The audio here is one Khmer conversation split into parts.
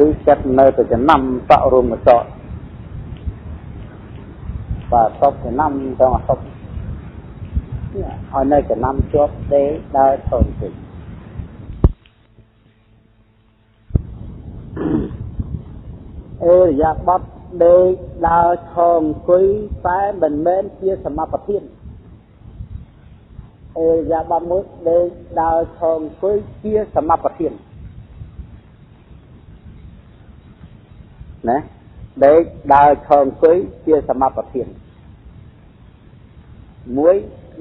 គឺចិត្តនៅតែចំណាំសក់រួមកសោបាទសពចំណាំទាំងអសពឲ្យនៅចំណាំជាប់ដេកដើរធំទៅអេរយាបត់ដេកដើរឈរអង្គុយតែមិនមែនជាសមបទានអេរយាបត់មួយដេកដើរឈរអង្គុយជាសមបទាន ណាដេកដើរឈរអង្គុយជាសមបទានមួយ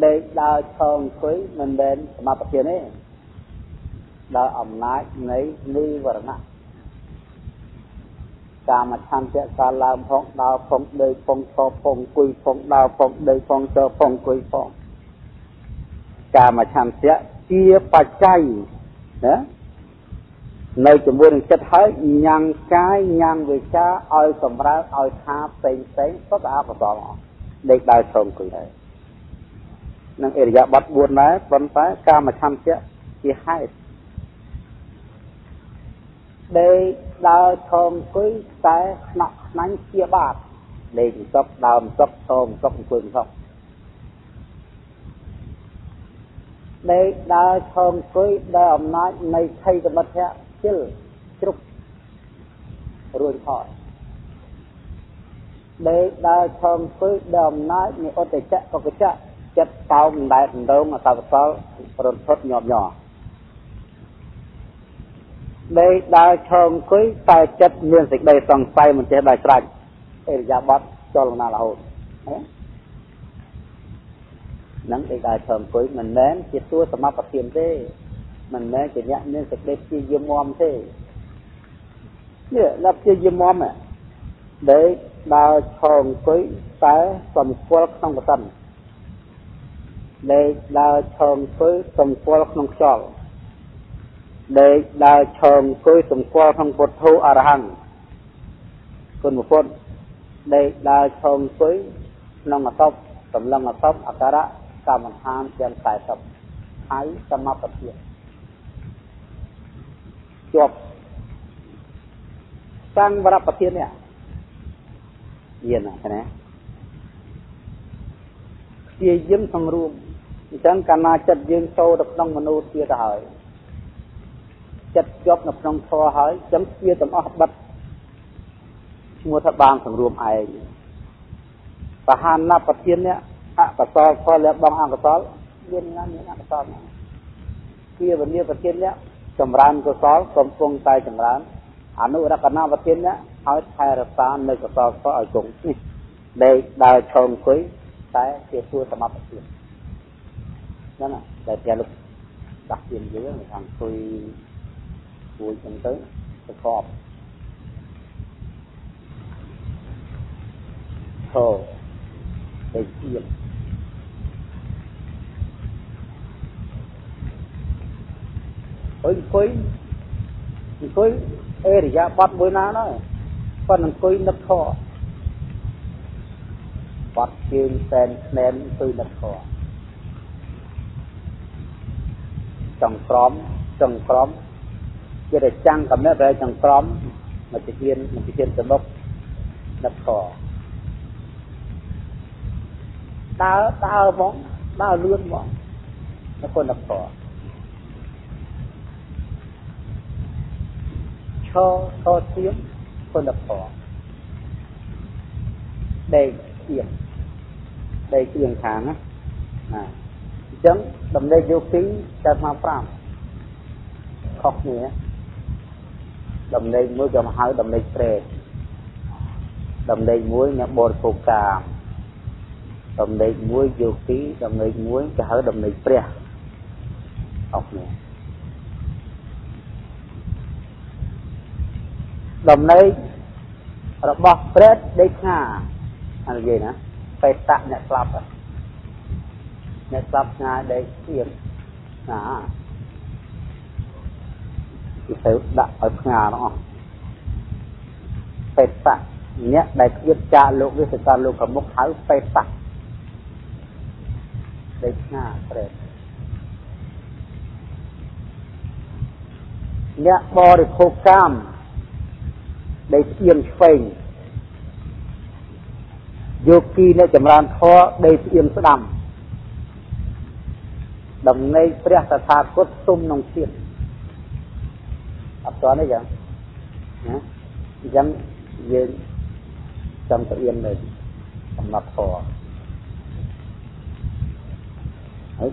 ដេកដើរឈរអង្គុយមិនមែនសមបទានទេដោយអំណាចនៃនិវរណៈកាមឆន្ទៈកាលឡើងផងដើរផងដេកផងឈរផងអង្គុយផងដើរផងដេកផងឈរផងអង្គុយផងកាមឆន្ទៈជាបច្ច័យណា នៅជាមួយនឹងចិត្តហើយញ៉ាំងកាយញ៉ាំងវិចាឲ្យសម្រើឲ្យថាផ្សេងផ្សេងសុទ្ធអបសរអស់ដេកដើរឈរអង្គុយហើយនឹងអរិយាប័ត4ដែរប៉ុន្តែកាមឆន្ទៈជាហេតុដេកដើរឈរអង្គុយតែខ្នក់ខ្នាញ់ជាបាតដេកសុកដើមសុកឈរសុកអង្គុយសុកដេកដើរឈរអង្គុយដោយអំណាចនៃថៃតមិទ្ធៈ ជិលជ្រុករួចផុតដេកដើរឈរអង្គុយដោយអំណាចនៃអតិចៈកកចៈចិត្តតោមដែតដងអតវសលរន្ធត់ញាប់ញ័រដេកដើរឈរអង្គុយតែចិត្តមានសេចក្តីសង្ស័យមិនចេះដល់ស្រេចអរិយាប័ត្រចូលណារហូតហ្នឹងដេកដើរឈរអង្គុយមិនមែនជាទួសមបទានទេ មិនមែនជាអ្នកមានសេចក្តីព្យាយាមមទេនេះដល់ព្យាយាមមដេកដើរឈរអង្គុយតែសម្គាល់ក្នុងកសិនដេកដើរឈរអង្គុយសម្គាល់ក្នុងខ្យល់ដេកដើរឈរអង្គុយសម្គាល់ក្នុងពុទ្ធោអរហង្គគុណពុទ្ធដេកដើរឈរអង្គុយក្នុងអសពសម្លឹងអសពអការៈកម្មដ្ឋានទាំង40ហើយសមបទា ជាប់សង្វរប្រធាននេះយានណាព្យាយាមសង្រួមអញ្ចឹងកាលណាចិត្តយើងចូលទៅក្នុងមនុស្សទៀតទៅហើយចិត្តជាប់នៅក្នុងធម៌ហើយអញ្ចឹងវាទាំងអស់បិទឈ្មោះថាបានសង្រួមឯងបហានប្រធាននេះអកសលផលលះបងអកសលមានណាមានអកសលណាជាវិញ្ញាប្រធាននេះ ចម្រើនកុសលកំពុងតែចម្រើនអនុរកណាប្រធាននេះឲ្យថែរក្សានៅកុសលខឲ្យគង់នេះដេកដើរឈរអង្គុយតែជាសួរសមត្ថភាពហ្នឹងតែតែលោកដាក់ជាយើងខាងអង្គុយគួយចឹងទៅប្រកបឈរទៅ ជាអង្គុយអង្គុយអេរិយាប័តមួយណានោះប៉ុន្តែអង្គុយនឹកខបាត់ជើងសែនស្នែនគឺនឹកខចង្ក្រមចង្ក្រមជាតែចាំងកំណត់តែចង្ក្រមមកជាធានមកជាធានសនុកនឹកខដើរដើរហ្មងដើរលឿនហ្មងតែคนនឹកខឈរ ឈរទៀងគុណធម៌ដេកទៀងដេកទៀងខាងណាណាអញ្ចឹងដំណេកយោគីតែមក5ខុសគ្នាដំណេកមួយក៏ហៅដំណេកព្រែកដំណេកមួយអ្នកបរិភោគកាមដំណេកមួយយោគីដំណេកមួយគេហៅដំណេកព្រះខុសគ្នា ដំណេករបស់ព្រះដេកខាអានិយាយណាបេតៈអ្នកស្លាប់អ្នកស្លាប់ឆ្ងាយដេកធៀបណាគឺទៅដាក់ឲ្យផ្ងាទាំងអស់បេតៈអ្នកដែលគៀបចាកលោកវិសកលលោកកមុខហៅបេតៈដេកឆ្ងាព្រះអ្នកបរិភោគកម្ម ដេកស្អៀមឆ្វេងយោគីនៅចម្រើនធម៌ដេកស្អៀមស្ដាំដំណេកព្រះតថាគតទុំក្នុងជាតិអត់ទាន់ទេចឹងណាអញ្ចឹងយើងចាំស្អៀមនៅកំណត់ធម៌ហើយ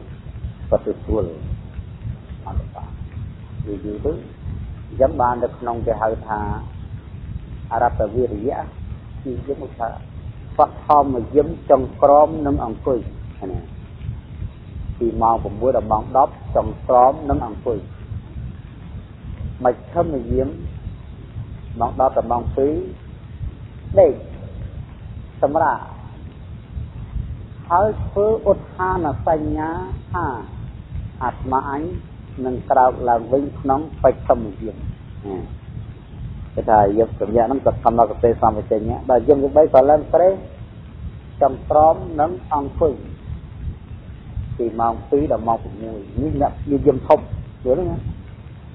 បទទួលអន្តបាយូរយូរទៅអញ្ចឹងបាននៅក្នុងគេហៅថា អរតវិរិយៈគឺយើងមកថាបឋមយមចុងក្រមនិងអង្គុយណាពីម៉ោង6ដល់ម៉ោង10ចុងក្រមនិងអង្គុយមជ្ឈមយាមម៉ោង10ដល់ម៉ោង2ដេកសម្រាប់ហើយធ្វើឧទ្ធានសញ្ញាថាអាត្មាអញនឹងក្រោកឡើងវិញក្នុងបច្ចុប្បន្នយាម គេថាយកសម្ញាហ្នឹងក៏ខំដល់កទេសម្បជញ្ញៈដល់យមទី3ក៏ឡើងព្រេចំត្រមនិងអង្គុយពីម៉ោង2ដល់ម៉ោង6នេះអ្នកនិយមធំយល់ទេណា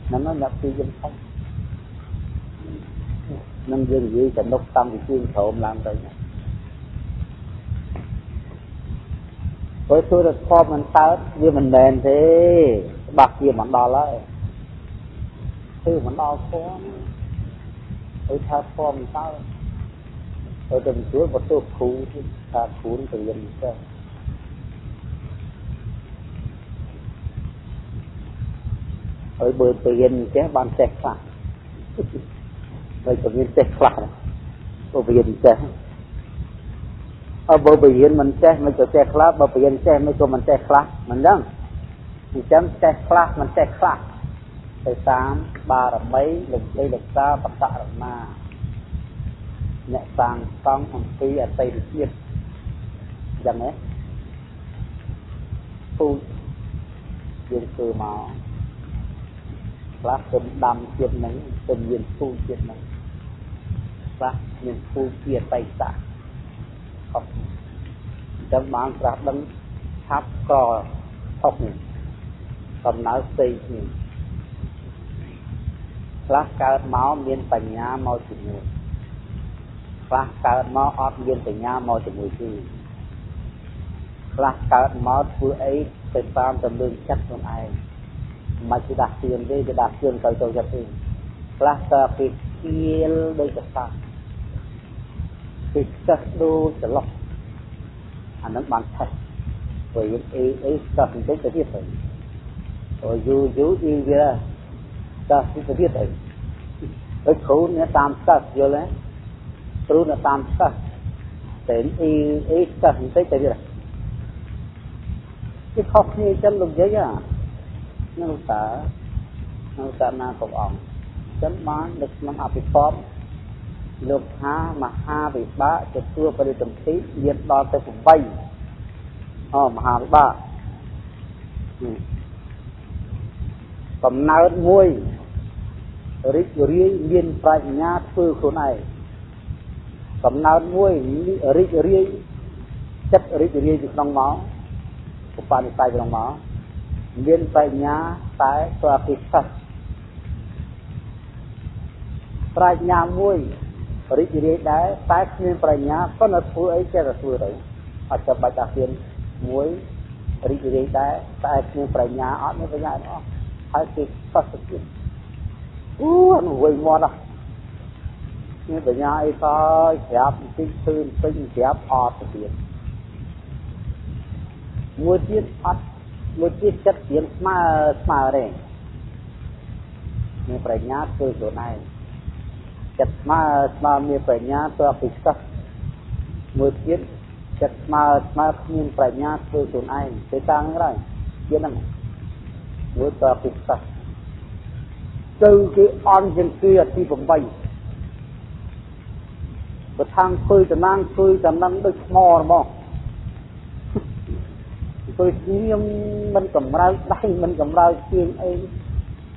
ហ្នឹងអ្នកនិយមធំនឹងយើងនិយាយចំណុកតាំងពីជើងក្រោមឡើងទៅណាព្រោះទូរធម៌មិនកើតវាមិនមែនទេច្បាស់វាមិនដល់ហើយគឺមិនដល់ធម៌ អីថាធម៌មិនកើតទៅទៅជួយបន្ទោសគ្រូថាគ្រូទៅរៀនចេះហើយបើទៅរៀនចេះបានចេះខ្លះហើយទៅរៀនចេះខ្លះបើរៀនចេះអើបើបរៀនមិនចេះមិនទៅចេះខ្លះបើបរៀនចេះមិនក៏មិនចេះខ្លះមិនដឹងអញ្ចឹងចេះខ្លះមិនចេះខ្លះ ទៅតាមបារមីលំដីលក្សាបតរមាអ្នកសាងសង់អំពីអតីតជាតិយ៉ាងណាពូយើងធ្វើមកខ្លះទៅដាំជាតិហ្នឹងទៅមានពូជាតិហ្នឹងខ្លះមានពូជាអតីតខុសអញ្ចឹងបានត្រាស់ដឹងឆាប់ក៏ខុសនេះកំណើផ្សេងគ្នា ខ្លះកើតមកមានបញ្ញាមកជាមួយខ្លះកើតមកអត់មានបញ្ញាមកជាមួយគឺខ្លះកើតមកធ្វើអីទៅតាមទំនឹងចិត្តខ្លួនឯងមិនជាដាស់ទៀនទេគេដាស់ទៀនទៅចូលចិត្តទេខ្លះក៏ពីគៀលដូចកសាពីស្ទះដូចច្រឡោះអានឹងបានថេះព្រោះយើងអីអីស្ទះបន្តិចទៅទៀតទៅអូយូយូអ៊ីវាស្ទះទៅទៀតទៅដូចគ្រូនេះតាមស្ទះយល់ទេគ្រូនៅតាម ស្ទះតែអ៊ីអីស្ទះបន្តិចទៅទៀតគេខុសគ្នាចឹងលោកយាយហ្នឹងតើនៅតាមណាព្រះអង្គចឹងបាននៅក្នុងអភិពពលោកថាមហាវិបាកទទួលបរិទ្ធិមានដល់ទៅ8អូមហាវិបាកកំណើតមួយ រីករាយមានប្រាជ្ញាធ្វើខ្លួនឯងកំណើតមួយរីករាយចិត្តរីករាយពីក្នុងមកឧបនិស្ស័យក្នុងមកមានបញ្ញាតែស្វាភិសិទ្ធប្រាជ្ញាមួយរីករាយដែរតែគ្មានប្រាជ្ញាប៉ុន្តែធ្វើអីចេះតែធ្វើទៅអត់ចាំបាច់អាហ៊ានមួយរីករាយដែរតែគ្មានប្រាជ្ញាអត់មានប្រាជ្ញាអត់ហើយគេសោះទៅទៀត អូអនុវ័យមកដល់មានបញ្ញាអីក៏ប្រាប់បន្តិចឃើញពេញប្រាប់អត់ទៅទៀតមួយទៀតអត់មួយទៀតចិត្តទៀនស្មើស្មើទេមានប្រាជ្ញាធ្វើខ្លួនឯងចិត្តស្មើស្មើមានប្រាជ្ញាទើបពិសេសមួយទៀតចិត្តស្មើស្មើគ្មានប្រាជ្ញាធ្វើខ្លួនឯងទៅតាំងហ្នឹងហើយទៀតហ្នឹងមួយតើពិសេសទៅ គេអន់ជាងគេអទី8បើថាងធ្វើតំណាងធ្វើតំណឹងដូចថ្មរបស់ធ្វើស្ងៀមមិនកម្រើដៃមិនកម្រើជើងអី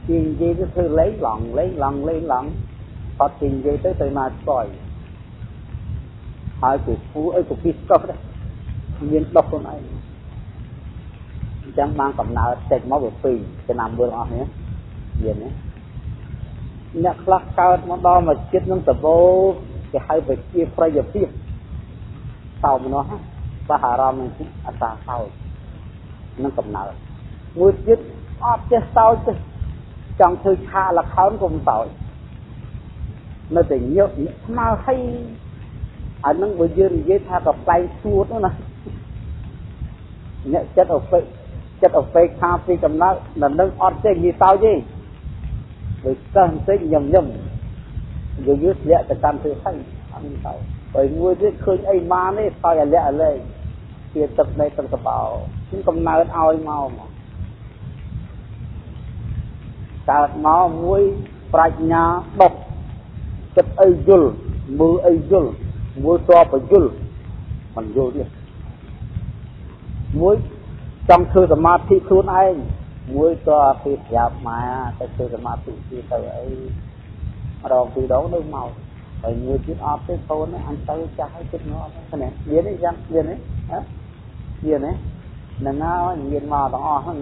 ជានិយាយទៅធ្វើលេងឡងលេងឡងលេងឡងអត់ទីនិយាយទៅទៅមកស្គាល់ហើយគេពូអីក៏ពីស្កប់ដែរមានដុសខ្លួនឯងអញ្ចឹងបានកំណើតចេញមកវាពីរចំណាំមើលអស់នេះមានទេ អ្នកខ្លះកើតមកដល់មកចិត្តនឹងដបោគេហៅទៅជាប្រយោជន៍សោមនោះបះអារម្មណ៍នឹងអសាសោចនឹងកំណើតមួយទៀតអត់ចេះសោចទេចង់ធ្វើឆាលខោនកុំសោចនៅតែញើសស្មើហើយអានឹងបើយើងនិយាយថាកប្លែងសួតណាអ្នកចិត្តអពេចិត្តអពេខាពីកំណើតដល់នឹងអត់ចេះនិយាយសោចទេ ដូចកោះបន្តិចញឹមញឹមយើងយឺធ្លាក់ទៅកាន់ធ្វើហើយអត់ទៅបើមួយទៀតឃើញអីម៉ានេះថយអាលាក់អាលែងជាទឹកនៃទឹកកបោខ្ញុំកំណើតឲ្យមកមកកើតមកមួយប្រាជ្ញាដុកចិត្តអីយល់មើលអីយល់មួយតបយល់មិនយល់ទៀតមួយចង់ធ្វើសមាធិខ្លួនឯង មួយតពីប្រាប់មកទៅធ្វើសមាធិទីទៅអីម្ដងពីរដងនៅមកហើយមួយទៀតអត់ទេកូនអញទៅចាស់ហើយចិត្តងាប់ហ្នឹងមានទេយ៉ាងមានទេហ៎មានទេនឹងហើយមានមកទាំងអស់ហ្នឹង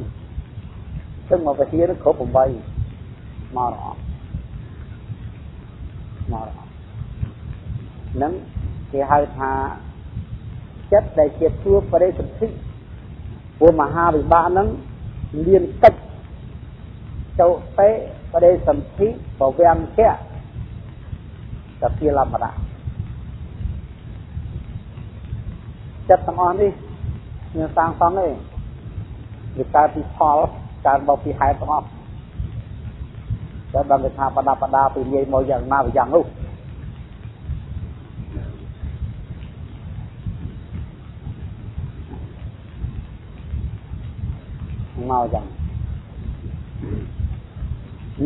ទឹកមកវិជាគ្រប់8មកទាំងអស់មកទាំងអស់នឹងគេហៅថាចិត្តដែលជាទួបរិសុទ្ធិព្រោះមហាវិបាកហ្នឹង មានកិច្ចចោតេបដិសន្ធិបវាំងៈតពីលំរៈចិត្តទាំងអស់នេះមានសាងសង់ទេវាកើតពីផលកើតមកពីហេតុទាំងអស់តែបានគេថាបដាបដាពីនិយាយមកយ៉ាងណាវាយ៉ាងនោះ មកយ៉ាង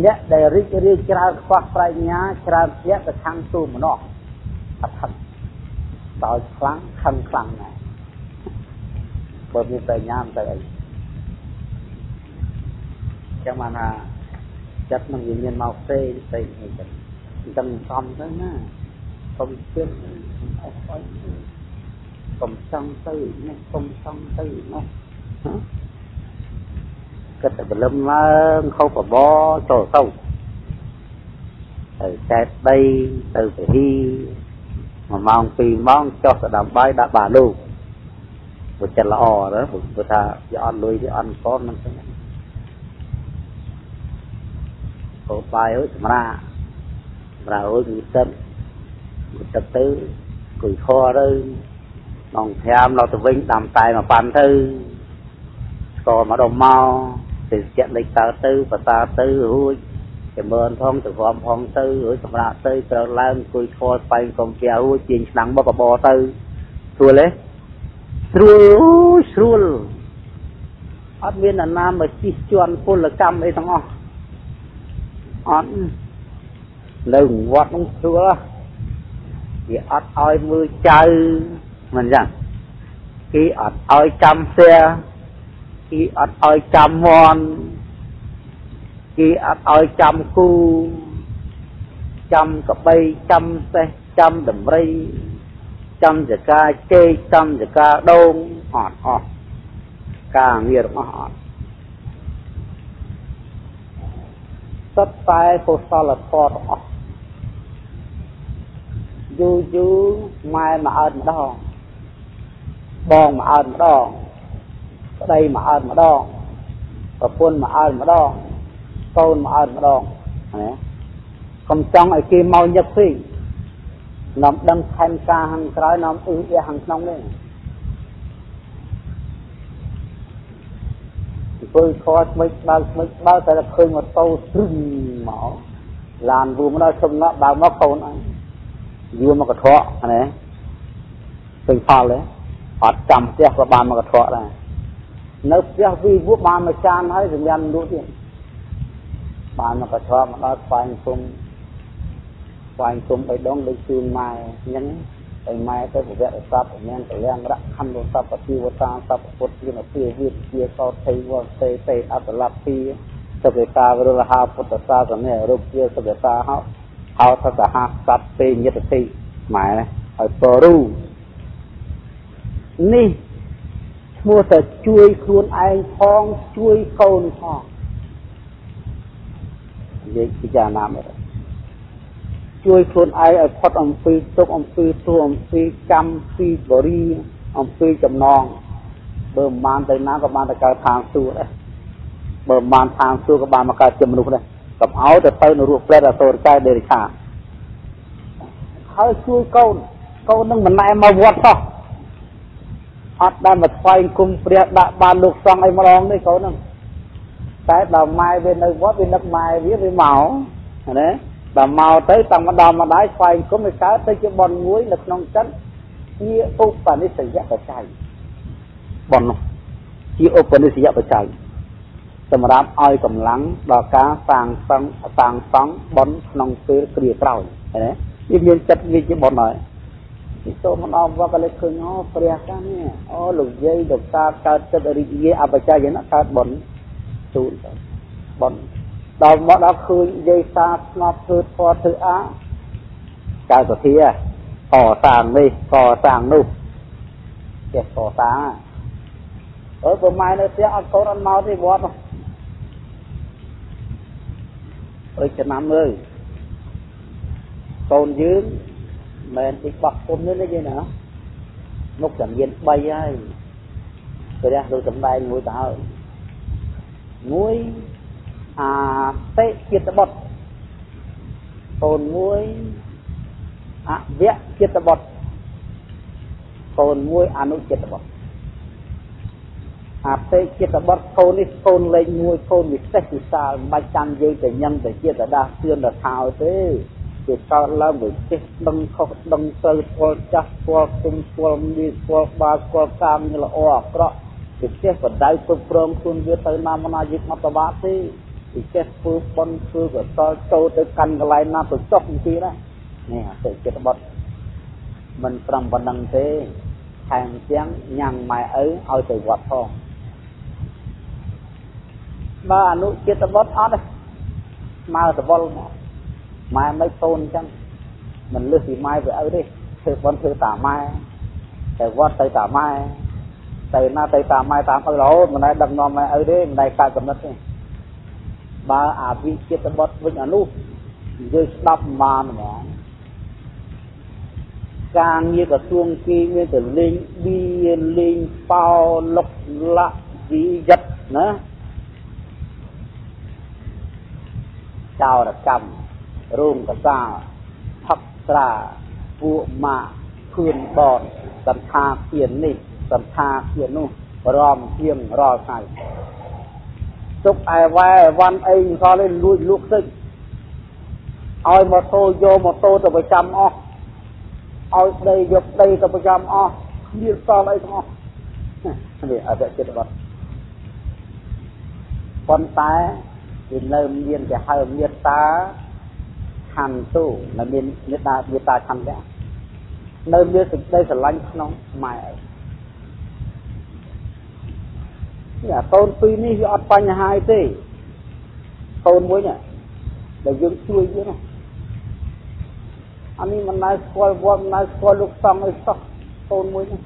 អ្នកដែលរីករាយច្រើនខ្វះប្រាជ្ញាច្រើនធ្លាក់ទៅខាងទូមនោះអត់ខឹងដោយខ្លាំងខឹងខ្លាំងណាស់បើមានប្រាជ្ញាមិនទៅអីចាំមកថាចិត្តនឹងវាមានមកផ្សេងផ្សេងអីចឹងចឹងសំទៅណាកុំជឿអស់អីកុំចង់ទៅនេះកុំចង់ទៅនោះ គិតតែបលឹមឡើងខុសបបចូលទៅទៅចែកដីទៅពហីមួយម៉ោងពីរម៉ោងចុះទៅដាំបាយដាក់បាលោកវាចិត្តល្អណាព្រោះថាវាអត់លុយវាអត់កូនមិនចឹងហូបបាយអើយសម្រាប់សម្រាប់អើយគឺទឹកគឺទឹកទៅគួយខទៅនង5ដល់ទៅវិញដាំតែមកប៉ាន់ទៅស្គរមកដុំមក ទេសចៈលេខតើទៅបតាទៅរួចចម្រើនផងទៅព្រមផងទៅរួចសម្រាប់ទៅត្រូវឡើងអង្គុយធေါ်ស្បែងកុំជារួចជាងឆ្នាំងមកបបទៅស្រួលទេស្រួលស្រួលអត់មានអាណាមកជិះជន់ពលកម្មអីទាំងអស់អត់នៅវត្តនោះស្រួលវាអត់ឲ្យមើលចៅមិនចឹងគេអត់ឲ្យចាំផ្ទះ គេអត់ឲ្យចាំមន់គេអត់ឲ្យចាំគូចាំកបីចាំសេះចាំដំរីចាំចកាចេកចាំចកាដូងអត់អស់ការងាររបស់អត់សុទ្ធតែកុសលធម៌ទាំងអស់យូរយូរម៉ែមកអើតម្ដងបងមកអើតម្ដង ប្តីមកអើតម្ដងប្រពន្ធមកអើតម្ដងកូនមកអើតម្ដងណាកុំចង់ឲ្យគេមកញឹកពេកនាំដឹងខែនការខាងក្រោយនាំអ៊ឺអៀខាងក្នុងនេះធ្វើខស្មិចបើស្មិចបើតែឃើញម៉ូតូស្ទឹងមកឡានវូមកដល់ឈុំណក់បើមកកូនអញយួរមកកធក់ណាឃើញផលទេអត់ចាំផ្ទះក៏បានមកកធក់ដែរ នៅផ្ទះវីវបានមួយចានហើយសម្រាប់លក់ទៀតបានមកកធមកដល់ស្វែងគុំស្វែងគុំបីដងដូចជូនម៉ែអញ្ចឹងហើយម៉ែទៅពវៈសពអញ្ញកលៀងរៈខណ្ឌសពតិវតាសពពុទ្ធជាពាវិទ្យាសោថៃវតេតេអតលព្ពីសព្វតាវរលហាពុទ្ធសាសនារូបជាសព្វតាហោហៅថាសហសត្វពេញយតិម៉ែហើយតរូនេះ ឈ្មោះតែជួយខ្លួនឯងផងជួយកូនផងនិយាយពិចារណាមើលជួយខ្លួនឯងឲ្យផុតអំពីទុកអំពីទួអំពីកម្មពីបរិយអំពីចំណងបើមិនបានទៅណាក៏បានទៅកើតខាងសួរដែរបើមិនបានខាងសួរក៏បានមកកើតជាមនុស្សដែរកុំឲ្យទៅទៅនៅរូបព្រែតអសូរកាយដេរិខាហើយជួយកូនកូននឹងមិនណែមកវត្តសោះ អត់ដែលមកថ្វាយគុំព្រះដាក់បានលោកសង្ឃអីម្ដងនេះកូនហ្នឹងតែដល់ម៉ែវានៅវត្តវានឹកម៉ែវាវាមកណាដល់មកទៅតាំងម្ដងម្ដាយថ្វាយគុំវាកើតទៅជាបនមួយនៅក្នុងចិត្តជាឧបនិស្សយបច្ច័យបននោះជាឧបនិស្សយបច្ច័យសម្រាប់ឲ្យកម្លាំងដល់ការសាងសង់សាងសង់បនក្នុងពេលគ្រាក្រោយណាវាមានចិត្តវាជាបនហើយ ពីសូមមិនអមវត្តលេឃើញអូព្រះកានេះអូលោកយាយលោកតាកើតចិត្តរីករាយអបច្ច័យណាកើតបនជូនទៅបនដល់មកដល់ឃើញយាយតាស្ងប់ធ្វើធម៌ធ្វើអាកើតសធាកសាងនេះកសាងនោះចេះកសាងអើបើម៉ែនៅផ្ទះអត់កូនអត់មកទេវត្តអើចំណាំមើលកូនយើង មិនទីបោះពុំនេះទេណាមុខចាំមាន3ហើយព្រះលោកសំដែងមួយទៅហើយមួយអាតិចិត្តបុត្រកូនមួយអវៈចិត្តបុត្រកូនមួយអនុចិត្តបុត្រអតិចិត្តបុត្រកូននេះកូនលេខ1កូនវិសេសវិសាលមិនបាច់ចាំយើងទៅញឹងទៅចិត្តដាស់ទឿនទៅថោទេ គេកើតឡើងដោយចេះដឹងខុសដឹងត្រូវស្គាល់ចាស់ស្គាល់គុំស្គាល់មីស្គាល់បាស្គាល់កាមល្អអាក្រក់គេចេះបដៅគ្រប់គ្រងខ្លួនវាទៅណាមកណាយើងអត់ប្របាក់ទេគេចេះធ្វើបន់ធ្វើកសលចូលទៅកាន់កន្លែងណាទៅចុះទីណានេះអតិចិត្តបត់មិនត្រឹមប៉ុណ្្នឹងទេថែមទាំងញ៉ាំងម៉ែឪឲ្យទៅវត្តផងបើអនុចិត្តបត់អត់ទេមកសវល់មក ម៉ែមិនតូនអញ្ចឹងមិនលឹះពីម៉ែវាឪទេធ្វើបន់ធ្វើតាម៉ែទៅវត្តទៅតាម៉ែទៅណាទៅតាម៉ែតាមឪរហូតមិនដែលដឹកនាំម៉ែឪទេមិនដែលកើតកំណត់ទេបើអាវិចិត្តបត់វិញអានោះយើងស្ដាប់បានហ្មងការងារក្រសួងគេមានតែលេងបៀលេងប៉ោលុកលាក់វិយិតណាចោរកម្ម រោងកសាផឹកត្រាពួកម៉ាខឿនបនសន្តាពៀននេះសន្តាពៀននោះរំធៀងរាល់ថ្ងៃទុកឯវ៉ែវ៉ាន់អីសល់ឯងលួចលក់ទឹកឲ្យម៉ូតូយកម៉ូតូទៅប្រចាំអស់ឲ្យដីយកដីទៅប្រចាំអស់គ្មានសល់អីទាំងអស់នេះអត់ចិត្តបាត់ប៉ុន្តែវានៅមានគេហៅមេត្តា ខន្ទូនៅមានមេត្តាមេត្តាខន្ទៈនៅមានសេចក្តីស្រឡាញ់ក្នុងម៉ែឯងនេះអាកូនពីរនេះវាអត់បញ្ហាទេកូនមួយនេះដែលយើងជួយវាណាអានេះមិនណៅស្គាល់វត្តមិនណៅស្គាល់លោកសំអីសោះកូនមួយនេះ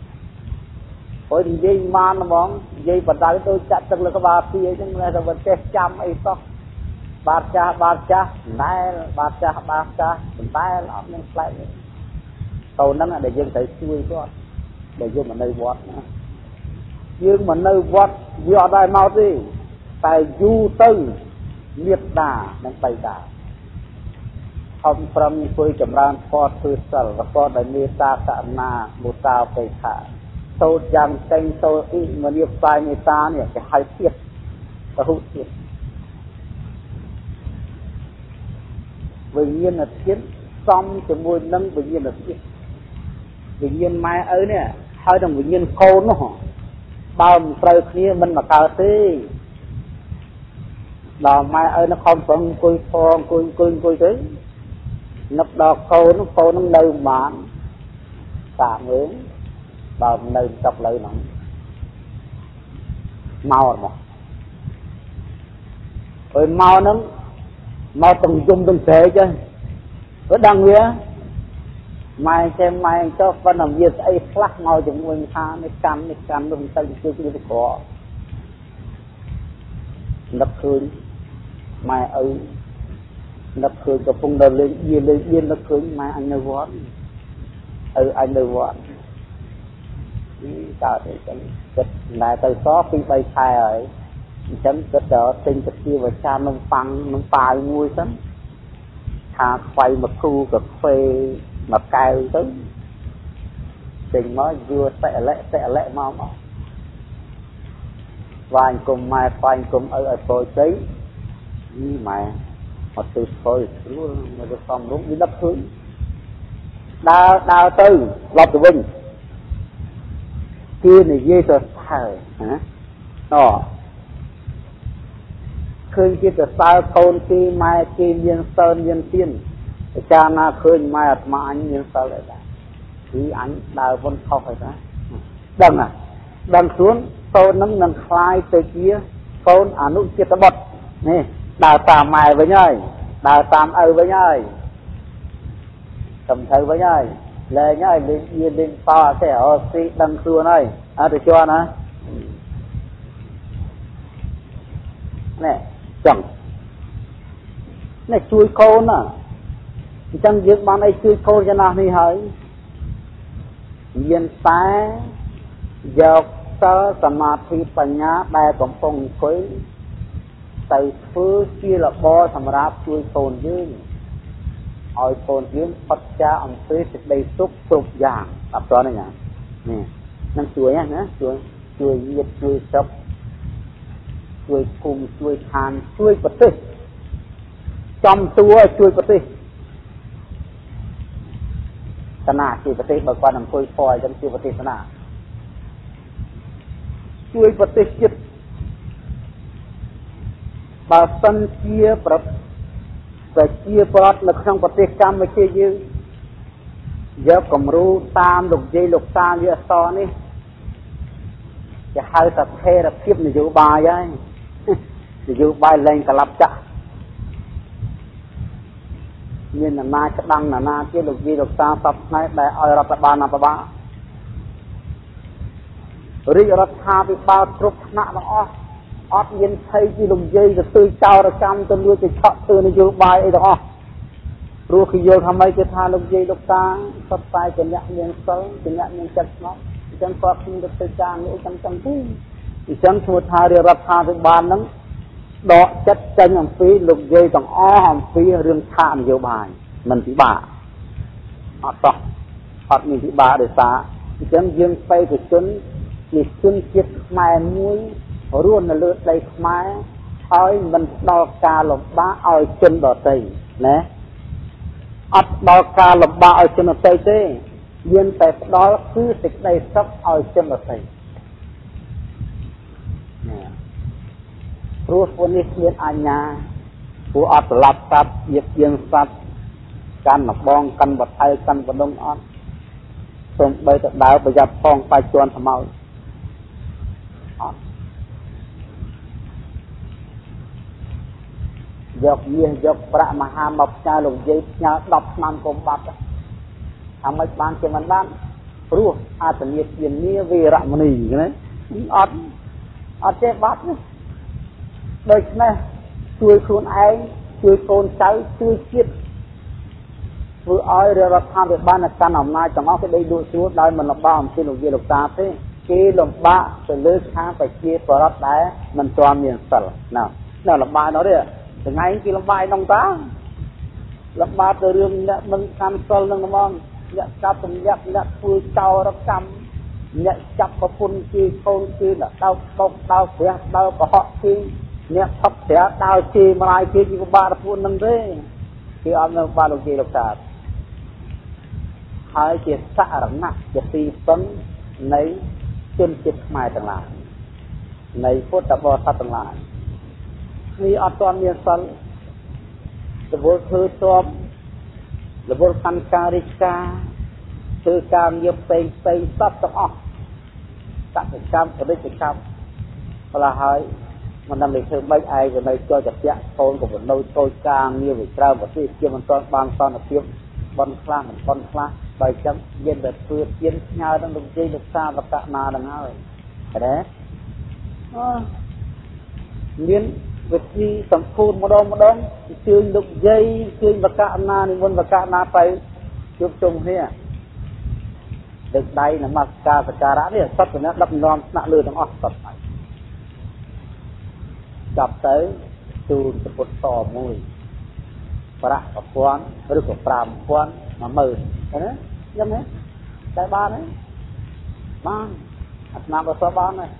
ហើយនិយាយបានហ្មងនិយាយបដៅទៅចាក់ទឹកលើក្បាលពីអីចឹងតែបើចេះចាំអីសោះ បាទចាស់បាទចាស់ណែបាទចាស់បាទចាស់ប៉ុន្តែអត់មានផ្លែកទេកូនហ្នឹងដែលយើងត្រូវជួយគាត់ដែលយើងមកនៅវត្តណាយើងមកនៅវត្តវាអត់ដែរមកទេតែយូរទៅមេត្តានិងបៃតាខំប្រឹងធ្វើចម្រើនធម៌ធ្វើសិលរកដោយមេត្តាករុណាមុតាបេខាសូត្រយ៉ាងចេញសូត្រអ៊ីមនីផ្សាយមេត្តានេះគេហៅទៀតពហុទៀត វិញ្ញាណទៀតសំជាមួយនឹងវិញ្ញាណទៀតវិញ្ញាណម៉ែឪនេះហើយនឹងវិញ្ញាណកូននោះបើមិនត្រូវគ្នាមិនមកកើតទេដល់ម៉ែឪនៅខំប្រឹងអង្គុយផងអង្គុយអង្គុយអង្គុយទៅនឹកដល់កូនកូននឹងនៅបានតាមមើលបើនៅចប់លើហ្នឹងមកមកហើយមកហ្នឹង មកទាំងយំទាំងស្រែកហ្នឹងព្រោះដឹងវាម៉ែចេះម៉ែចុះប៉ុន្តែវាស្អីខ្លះមកជាមួយថានេះកម្មនេះកម្មនោះទៅជួយគ្នាទៅក្រនឹកឃើញម៉ែឪនឹកឃើញកំពុងនៅលេងយៀលេងយៀនឹកឃើញម៉ែអញនៅវត្តឪអញនៅវត្តកើតអីចឹងគិតតែទៅសពី3ខែហើយ អញ្ចឹងគិតទៅទិញទៅជាវិចារនំប៉័ងនំប៉ាវមួយសិនថាខ្វៃមកគូកាហ្វេមួយកែវទៅចេញមកយួរសិអលិសិអលិមកមកស្វាញគុំម៉ែស្វាញគុំឪឲ្យពោជ័យយីម៉ែអត់ទៅស្គាល់ស្រួលមកទៅសំរុំវាដឹកឃើញដើរដើរទៅឡប់ទៅវិញគឺនិយាយទៅហើយណាត ឃើញជាទៅសើកូនទីម៉ែគេមានសើមានទៀនអាចារ្យណាឃើញម៉ែអាត្មាអញមានសើអីដែរគឺអញដើរវន់ខុសហើយណាដឹងណាដឹងខ្លួនកូននឹងនឹងคลายទៅជាកូនអនុចិត្តបុត្រនេះដើរតាមម៉ែវិញហើយដើរតាមឪវិញហើយសំទៅវិញហើយលែងហើយលេងយាលេងប៉ោទេអត់ស៊ីដឹងខ្លួនហើយអត់ទៅជន់ណានេះ ចឹងនេះជួយកូនណាអញ្ចឹងយើងបានអីជួយកូនចំណាស់នេះហើយមានតែយកសិលសមាធិបញ្ញាដែលកំពុងអង្គុយទៅធ្វើជារបរសម្រាប់ជួយកូនយើងឲ្យកូនយើងផុតចាកអំពីសេចក្តីសុខគ្រប់យ៉ាងអត់តនេះណានេះនឹងជួយណាជួយជួយញាតជួយសុខ ជួយគុំជួយឋានជួយប្រទេសចំតួជួយប្រទេសតណាជួយប្រទេសបើគាត់អង្គុយពណ៌អញ្ចឹងជួយប្រទេសតណាជួយប្រទេសជាតិបើសិនជាប្រប្រជាប្រដ្ឋនៅក្នុងប្រទេសកម្ពុជាយើងយកគំរូតាមលោកយាយលោកតាវាអសនេះគេហៅថាថេរភាពនយោបាយហើយ នយោបាយលែងកលាប់ចាក់មានអាណាក្តាំងអាណាទៀតលោកយាយលោកតាសពផ្នែកដែលឲ្យរដ្ឋបាលអបបាលរាជរដ្ឋាភិបាលគ្រប់ថ្នាក់ទាំងអស់អត់មានភ័យពីលំយាយទៅទើចោរកម្មទៅលួចទៅឆក់ធ្វើនយោបាយអីទាំងអស់ព្រោះគេយល់ថាម៉េចគេថាលោកយាយលោកតាសត្វតែជាអ្នកមានសិលជាអ្នកមានចិត្តស្ងប់អញ្ចឹងគាត់ខ្ញុំទៅធ្វើការនេះអញ្ចឹងចឹងទេអញ្ចឹងឈ្មោះថារាជរដ្ឋាភិបាលហ្នឹង ដកចិត្តចេញអំពីលោកយាយទាំងអស់អំពីរឿងឆាកនយោបាយមិនពិបាកអត់តោះអត់មានពិបាកដោយសារអញ្ចឹងយើងបេក្ខជនជាជនជាតិខ្មែរមួយរស់នៅលើដីខ្មែរហើយមិនផ្ដល់ការលំបាកឲ្យជនដទៃណាអត់ផ្ដល់ការលំបាកឲ្យជនដទៃទេមានតែផ្ដល់គឺសេចក្តីសុខឲ្យជនដទៃ ព្រោះពួកនេះគ្មានអញ្ញាព្រោះអត់ប្រឡាប់សត្វៀបៀងសត្វកាន់លបងកាន់បថៅកាន់បដងអត់សូម្បីតែដើរប្រយ័ត្នផងបាច់ជន់ថ្មោចអត់យកមាសយកប្រាក់មហាមកផ្ញើលោកយាយផ្ញើ10ឆ្នាំកុំបាត់ថាមិនបានជាមិនបានព្រោះអាតនីជានីវីរមនីណាអត់អត់ចេះបាត់ទេ ដូច្នេះជួយខ្លួនឯងជួយកូនចៅជួយជាតិធ្វើឲ្យរដ្ឋាភិបាលកាន់អំណាចទាំងអស់គេដេកដួលស្រួលដោយមិនលំបាកអំពីលោកយាយលោកតាទេគេលំបាកទៅលើខាងប្រជាប្រដ្ឋដែលមិនទាន់មានសិលណានៅលំបាកនោះទេថ្ងៃគេលំបាកក្នុងតាលំបាកទៅរឿងអ្នកមិនកាន់សិលនឹងហ្មងអ្នកចាប់សម្លាប់អ្នកធ្វើចោរកម្មអ្នកចាប់ប្រពន្ធគេកូនគេអ្នកដោកបោកដោព្រះដោកកុហកគេ អ្នកផឹកប្រាដើរជេរម្លាយគេជាពិបាករពួននឹងទេគេអត់នៅបានលោកជេរលោកតាហើយជាសរណៈជាទីពឹងនៃជនជាតិខ្មែរទាំងឡាយនៃពុទ្ធបរិស័ទទាំងឡាយនេះអត់ទាន់មានសិលរវល់ធ្វើតបរវល់កាន់ការរាជការធ្វើការងារផ្សេងផ្សេងសពទាំងអស់កសិកម្មពាណិជ្ជកម្មម្ល៉េះហើយ មិនដឹងលេធ្វើម៉េចឯងក៏នៅចូលចាក់កូនក៏នៅចូលការងារវិច្រើនប្រទេសជាមិនទាន់បានសន្តិភាពបនខ្លះមិនបនខ្លះបើចឹងយើងទៅធ្វើទៀនផ្ញើដល់លោកជ័យលោកសាវកណានឹងហើយឃើញទេអូមានវិធីសម្ពូនម្ដងម្ដងអញ្ជើញលោកយាយអញ្ជើញបកអណានិមន្តបកអណាទៅជួបជុំគ្នាដឹកដៃនមស្ការសក្ការៈនេះសត្វណាដឹកនាំស្នាក់លើទាំងអស់សត្វហើយ ចាប់ទៅជូនពុទ្ធតមួយប្រាក់1000ឬក៏5000 10000ណាយ៉ាងណាតែបានទេបានអាត្មាក៏សោះបានដែរ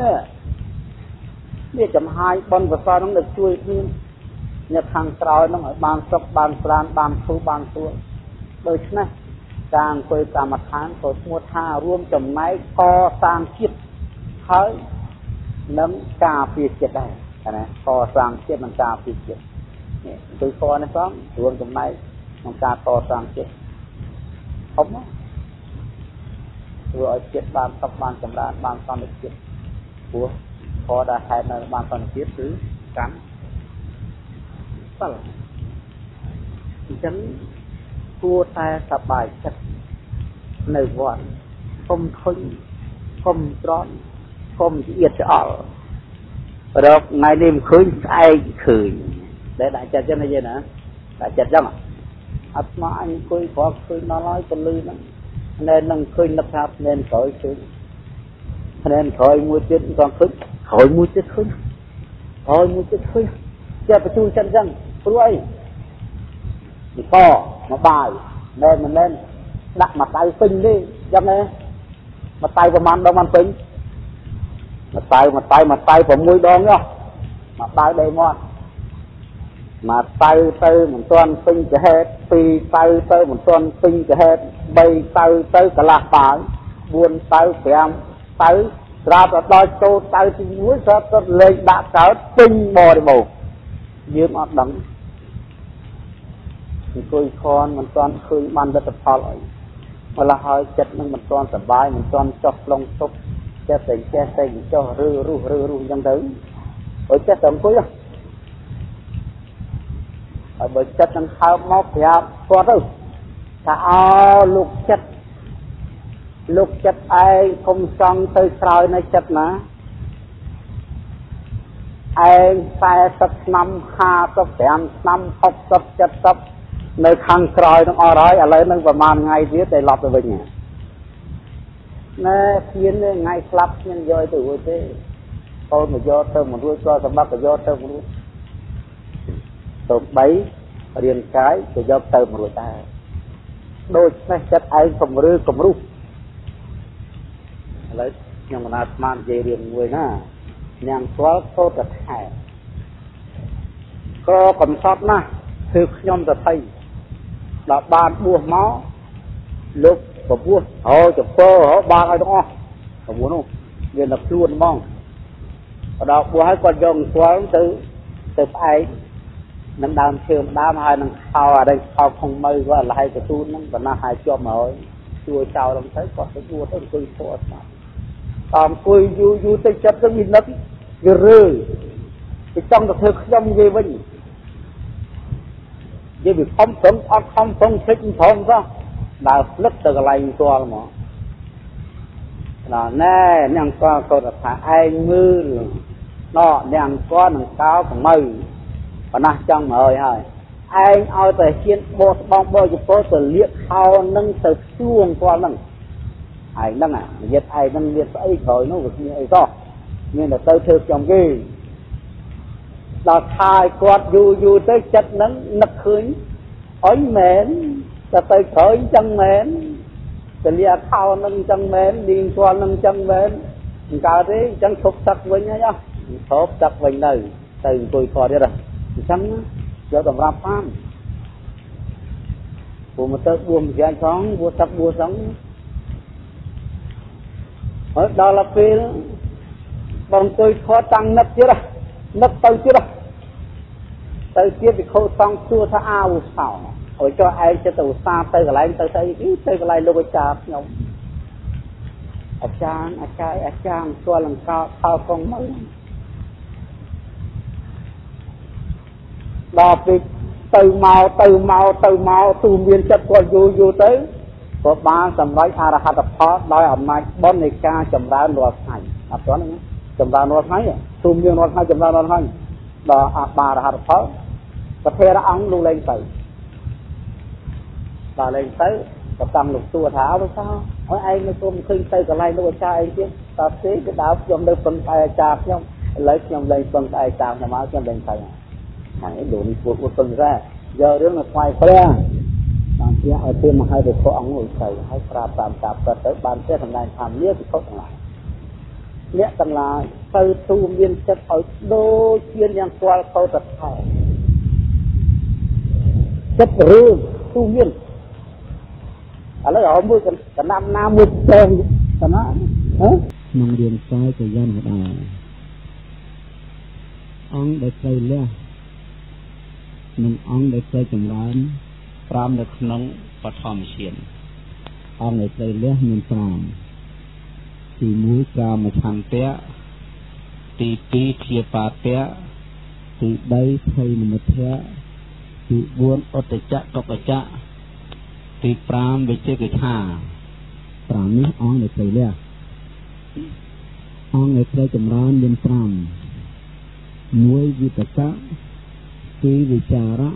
នេះនេះចំហាយបនប្រសរនឹងដឹកជួយគ្នាអ្នកខាងក្រោយនឹងឲ្យបានសុខបានស្រានបានធូរបានទួដូច្នេះការអង្គុយកម្មដ្ឋានក៏ឈ្មោះថារួមចំណែកកសាងចិត្តហើយ នឹងការពារចិត្តដែរណាកសាងចិត្តនិងការពារចិត្តនេះគឺកនេះផងរួមចំណែកក្នុងការកសាងចិត្តធំធ្វើឲ្យចិត្តបានសុខបានចម្រើនបានសន្តិភាពព្រោះខដែលហេតុនៅបានសន្តិភាពគឺកម្មសិលអញ្ចឹងគួរតែសប្បាយចិត្តនៅវត្តកុំធុញកុំត្រន់ កុំឆ្អៀតឆ្អល់រកថ្ងៃនេះមិនឃើញស្អែកឃើញដែលដាក់ចិត្តចឹងណាណាដាក់ចិត្តចឹងអត់មកអញអង្គុយគ្រាន់ឃើញដល់ហើយពលឺហ្នឹងណែនឹងឃើញនឹកថាភ្នែនក្រោយឃើញភ្នែនក្រោយមួយទៀតក៏ឃើញក្រោយមួយទៀតឃើញក្រោយមួយទៀតឃើញចេះបញ្ជូលចិត្តចឹងព្រោះអីនេះកមកបាយណែមិនមែនដាក់មកដៃពេញទេចឹងណាមកដៃប្រហែលដងមិនពេញ មកតៅមកតៅមកតៅ6ដងចុះមកតៅដេកមាត់មកតៅទៅមិនទាន់ពេញចេត2តៅទៅមិនទាន់ពេញចេត3តៅទៅកន្លះបាវ4តៅ5តៅស្រាប់តែដល់ចូលតៅទី1ស្រាប់តែលេងដាក់កើតពេញបរិបូរយើងអត់ដឹងអង្គុយខនមិនទាន់ឃើញបានលទ្ធផលអីម្ល៉េះហើយចិត្តនឹងមិនទាន់សុបាយមិនទាន់ចុះលងទុក្ខ ចិត្តតែចេះតែចុះឬរុះឬរុះអញ្ចឹងទៅអត់ចេះតែអង្គុយហ្នឹងហើយបើចិត្តនឹងហើបមកប្រាប់គាត់ទៅថាអោលោកចិត្តលោកចិត្តឯងកុំចង់ទៅក្រោយនៅចិត្តណាឯង40ឆ្នាំ55ឆ្នាំ60 70នៅខាងក្រោយនឹងអស់ហើយឥឡូវនឹងប្រហែលថ្ងៃទៀតតែឡប់ទៅវិញ ណែស្មានថ្ងៃស្លាប់ស្មានយកទៅរួចទេកូនមកយកទៅមិនរួចក៏សម្បត្តិក៏យកទៅមិនរួចទៅ3រាងកាយក៏យកទៅមិនរួចដែរដូច្នេះចិត្តឯងគំឬគំរុះឥឡូវខ្ញុំមិនអាចស្មាននិយាយរឿងមួយណាញ៉ាំស្គាល់កោតថែក៏កំសត់ណាស់គឺខ្ញុំទៅថៃដល់បានបួសមកលោក ប្រពោះហៅចំពោះហៅបានឲ្យទាំងអស់ប្រពោះនោះវានៅខ្លួនហ្មងដល់បួសហើយគាត់យកស្គាល់ទៅទៅផ្អែកនឹងដើមឈើម្ដើមហើយនឹងខោអរិយខោខុងមើគាត់លះកទូនហ្នឹងបណ្ណាហើយជាប់មកហើយជួយចោលឡើងទៅគាត់ទៅពួតទៅអង្គុយធေါ်ស្មាត់តាមអង្គុយយូរយូរទៅចិត្តទៅវានឹកវារើវាចង់ទៅធ្វើខ្ញុំនិយាយវិញនិយាយវាខំប្រឹងអត់ខំប្រឹងឈិចធំសោះ ដើរផ្លឹកទៅកន្លែងស្គាល់មកដល់ណែនាងគាត់ក៏ថាឯងមើលណោនាងគាត់នឹងកោកមើបណាស់ចង់មកហើយហើយឯងឲ្យតែហ៊ានបោះស្បងបោះចពោទៅលាកខោនឹងទៅស្ទួងគាត់ហ្នឹងឯងហ្នឹងអានិយាយឯងហ្នឹងមានស្អីក្រោយនោះវាមានអីសោះមានតែទៅធ្វើខ្ញុំគេដល់ខាយគាត់យូរយូរទៅចិត្តហ្នឹងនឹកឃើញអុយមែន តែទៅក្រោយចឹងមែនទៅលាខោនឹងចឹងមែនលីងគាត់នឹងចឹងមែនមិនកើតទេចឹងឈប់ទឹកវិញហើយឈប់ទឹកវិញនៅទៅអង្គុយគាត់ទៀតហ៎អញ្ចឹងយកតម្រាប់តាមព្រោះមកទៅបួសម្យ៉ាងផងបួសទឹកបួសសងហើយដល់ពេលបងអង្គុយខត់តាំងនឹកទៀតនឹកទៅទៀតទៅទៀតវិខោសង្ឃសួរថាអាវសោ ឲ្យចុះឯងចិត្តទៅឧស្សាហ៍ទៅកន្លែងទៅស្អីទៅកន្លែងលោកអាចារ្យខ្ញុំអាចារ្យអាចារ្យអាចារ្យស្គាល់លង្កោខោកងមើលដល់ពេលទៅមកទៅមកទៅមកទូមានចិត្តគាត់យូរយូរទៅក៏បានសម្រេចអរហត្តផលដោយអំណាចបុណ្យនៃការចម្រើនរាល់ថ្ងៃអត់ទាន់ចម្រើនរាល់ថ្ងៃទូមយើងរត់ហើយចម្រើនរត់ហើយដល់អបារហត្ថផលប្រធានអង្គលោកលែងទៅ ដល់លែងទៅក៏តាំងលោកទួថាអើ sao អើឯងនៅគុំឃើញទៅកន្លែងលោកអាចារ្យអីទៀតតើទេគឺដើរខ្ញុំនៅពឹងតែអាចារ្យខ្ញុំឥឡូវខ្ញុំលែងពឹងតែអាចារ្យខ្ញុំមកខ្ញុំលែងទៅហ្នឹងឯងលោកនេះពួកពួកពឹងរ៉ាយករឿងមកស្វ័យព្រះបានជាឲ្យទេមហេតុព្រះអង្គនោះទៅហើយប្រាប់តាមការពិតទៅបានជាសម្ដែងធម្មនេះពិខុទាំងឡាយអ្នកទាំងឡាយទៅទូមានចិត្តឲ្យដូចជាយ៉ាងស្គាល់ខុសទៅថែចិត្តរឿងទូមាន ឥឡូវឲ្យមួយកណាំណាមួយផ្សេងកណាហ៎ក្នុងរៀនកាយក៏យ៉ាងដែរអង្គដែលត្រូវលះនិងអង្គដែលត្រូវចម្រើន5នៅក្នុងបឋមឈានអង្គដែលត្រូវលះមាន5ទី1កាមឆន្ទៈទី2ជាបាតៈទី3ភ័យនិមិត្តៈទី4អត្តចៈកបចៈ ទី5វិជិកិច្ឆា5នេះអង្គដែលត្រូវលះអង្គដែលត្រូវចម្រើនមាន5មួយវិតកៈពីរវិចារៈ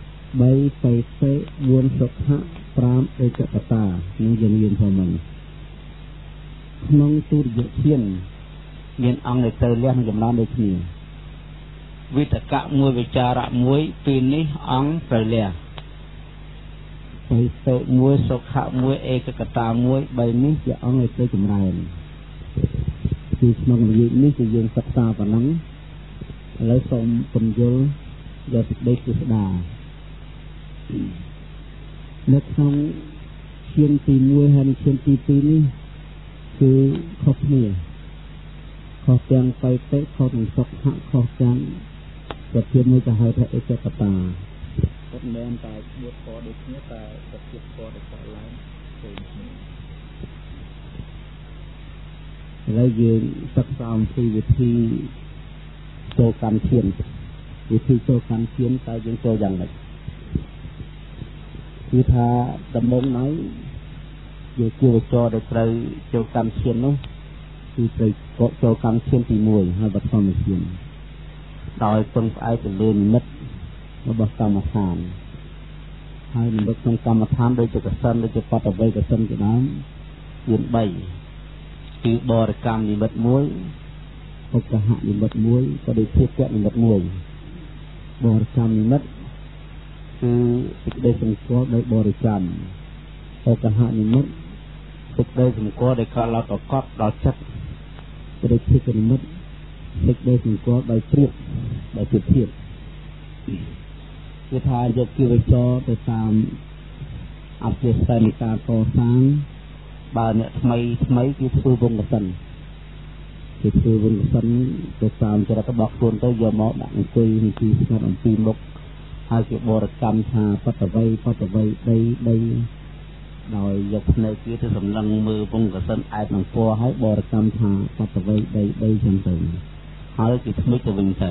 3បៃសេ4សុខៈ5អេកកតានឹងយើងរៀនផងហ្នឹងក្នុងទុរិយធានមានអង្គដែលត្រូវលះនឹងចម្រើនដូចគ្នាវិតកៈមួយវិចារៈមួយពីនេះអង្គត្រូវលះ បៃសេមួយសុខៈមួយអេកកតាមួយបីនេះជាអង្គដែលត្រូវចម្រើនគឺក្នុងរយៈនេះគឺយើងសិក្សាប៉ុណ្ណឹងឥឡូវសូមពន្យល់យកសេចក្តីពិស្ដារនៅក្នុងឈានទី1ហើយនិងឈានទី2នេះគឺខុសគ្នាខុសទាំងបៃតេខុសទាំងសុខៈខុសទាំងប្រធានមួយទៅហៅថាអេចកតា ពុតមែនតែបួតពណ៌ដូចគ្នាតែប្រធានពណ៌ដែលកើតឡើងផ្សេងគ្នាឥឡូវយើងសិក្សាអំពីវិធីចូលកម្មឈានវិធីចូលកម្មឈានតើយើងចូលយ៉ាងម៉េចគឺថាដំណងណៃយកគួរចរដែលត្រូវចូលកម្មឈាននោះគឺត្រូវចូលកម្មឈានទី1ហើយបឋមឈានដោយពឹងផ្អែកទៅលើនិមិត្ត របស់កម្មដ្ឋានហើយនិមិត្តក្នុងកម្មដ្ឋានដូចជាកសិនដូចជាបតវ័យកសិនជាដើមមាន3គឺបរិកម្មនិមិត្ត1ឧបហនិមិត្ត1ក៏ដូចជាពៈនិមិត្ត1បរិកម្មនិមិត្តគឺសេចក្តីសម្គាល់ដោយបរិកម្មឧបហនិមិត្តសេចក្តីសម្គាល់ដែលកើតឡើងប្រកបដល់ចិត្តក៏ដូចជានិមិត្តសេចក្តីសម្គាល់ដោយព្រៀបដោយភាពភាព គឺថាយកគិវចរទៅតាមអភិសេនិកាកសាងបើអ្នកថ្មីថ្មីគឺធ្វើវងកសិនគឺធ្វើវងកសិនទៅតាមចរិតរបស់ខ្លួនទៅយកមកដាក់អង្គុយនឹងទីស្ងាត់អំពីមុខហើយជាបរកម្មថាបតវ័យបតវ័យដីដីដោយយកភ្នែកគេទៅសម្លឹងមើលវងកសិនអែតនឹងពណ៌ហើយបរកម្មថាបតវ័យដីដីចឹងទៅហើយគេថ្មិចទៅវិញទៅ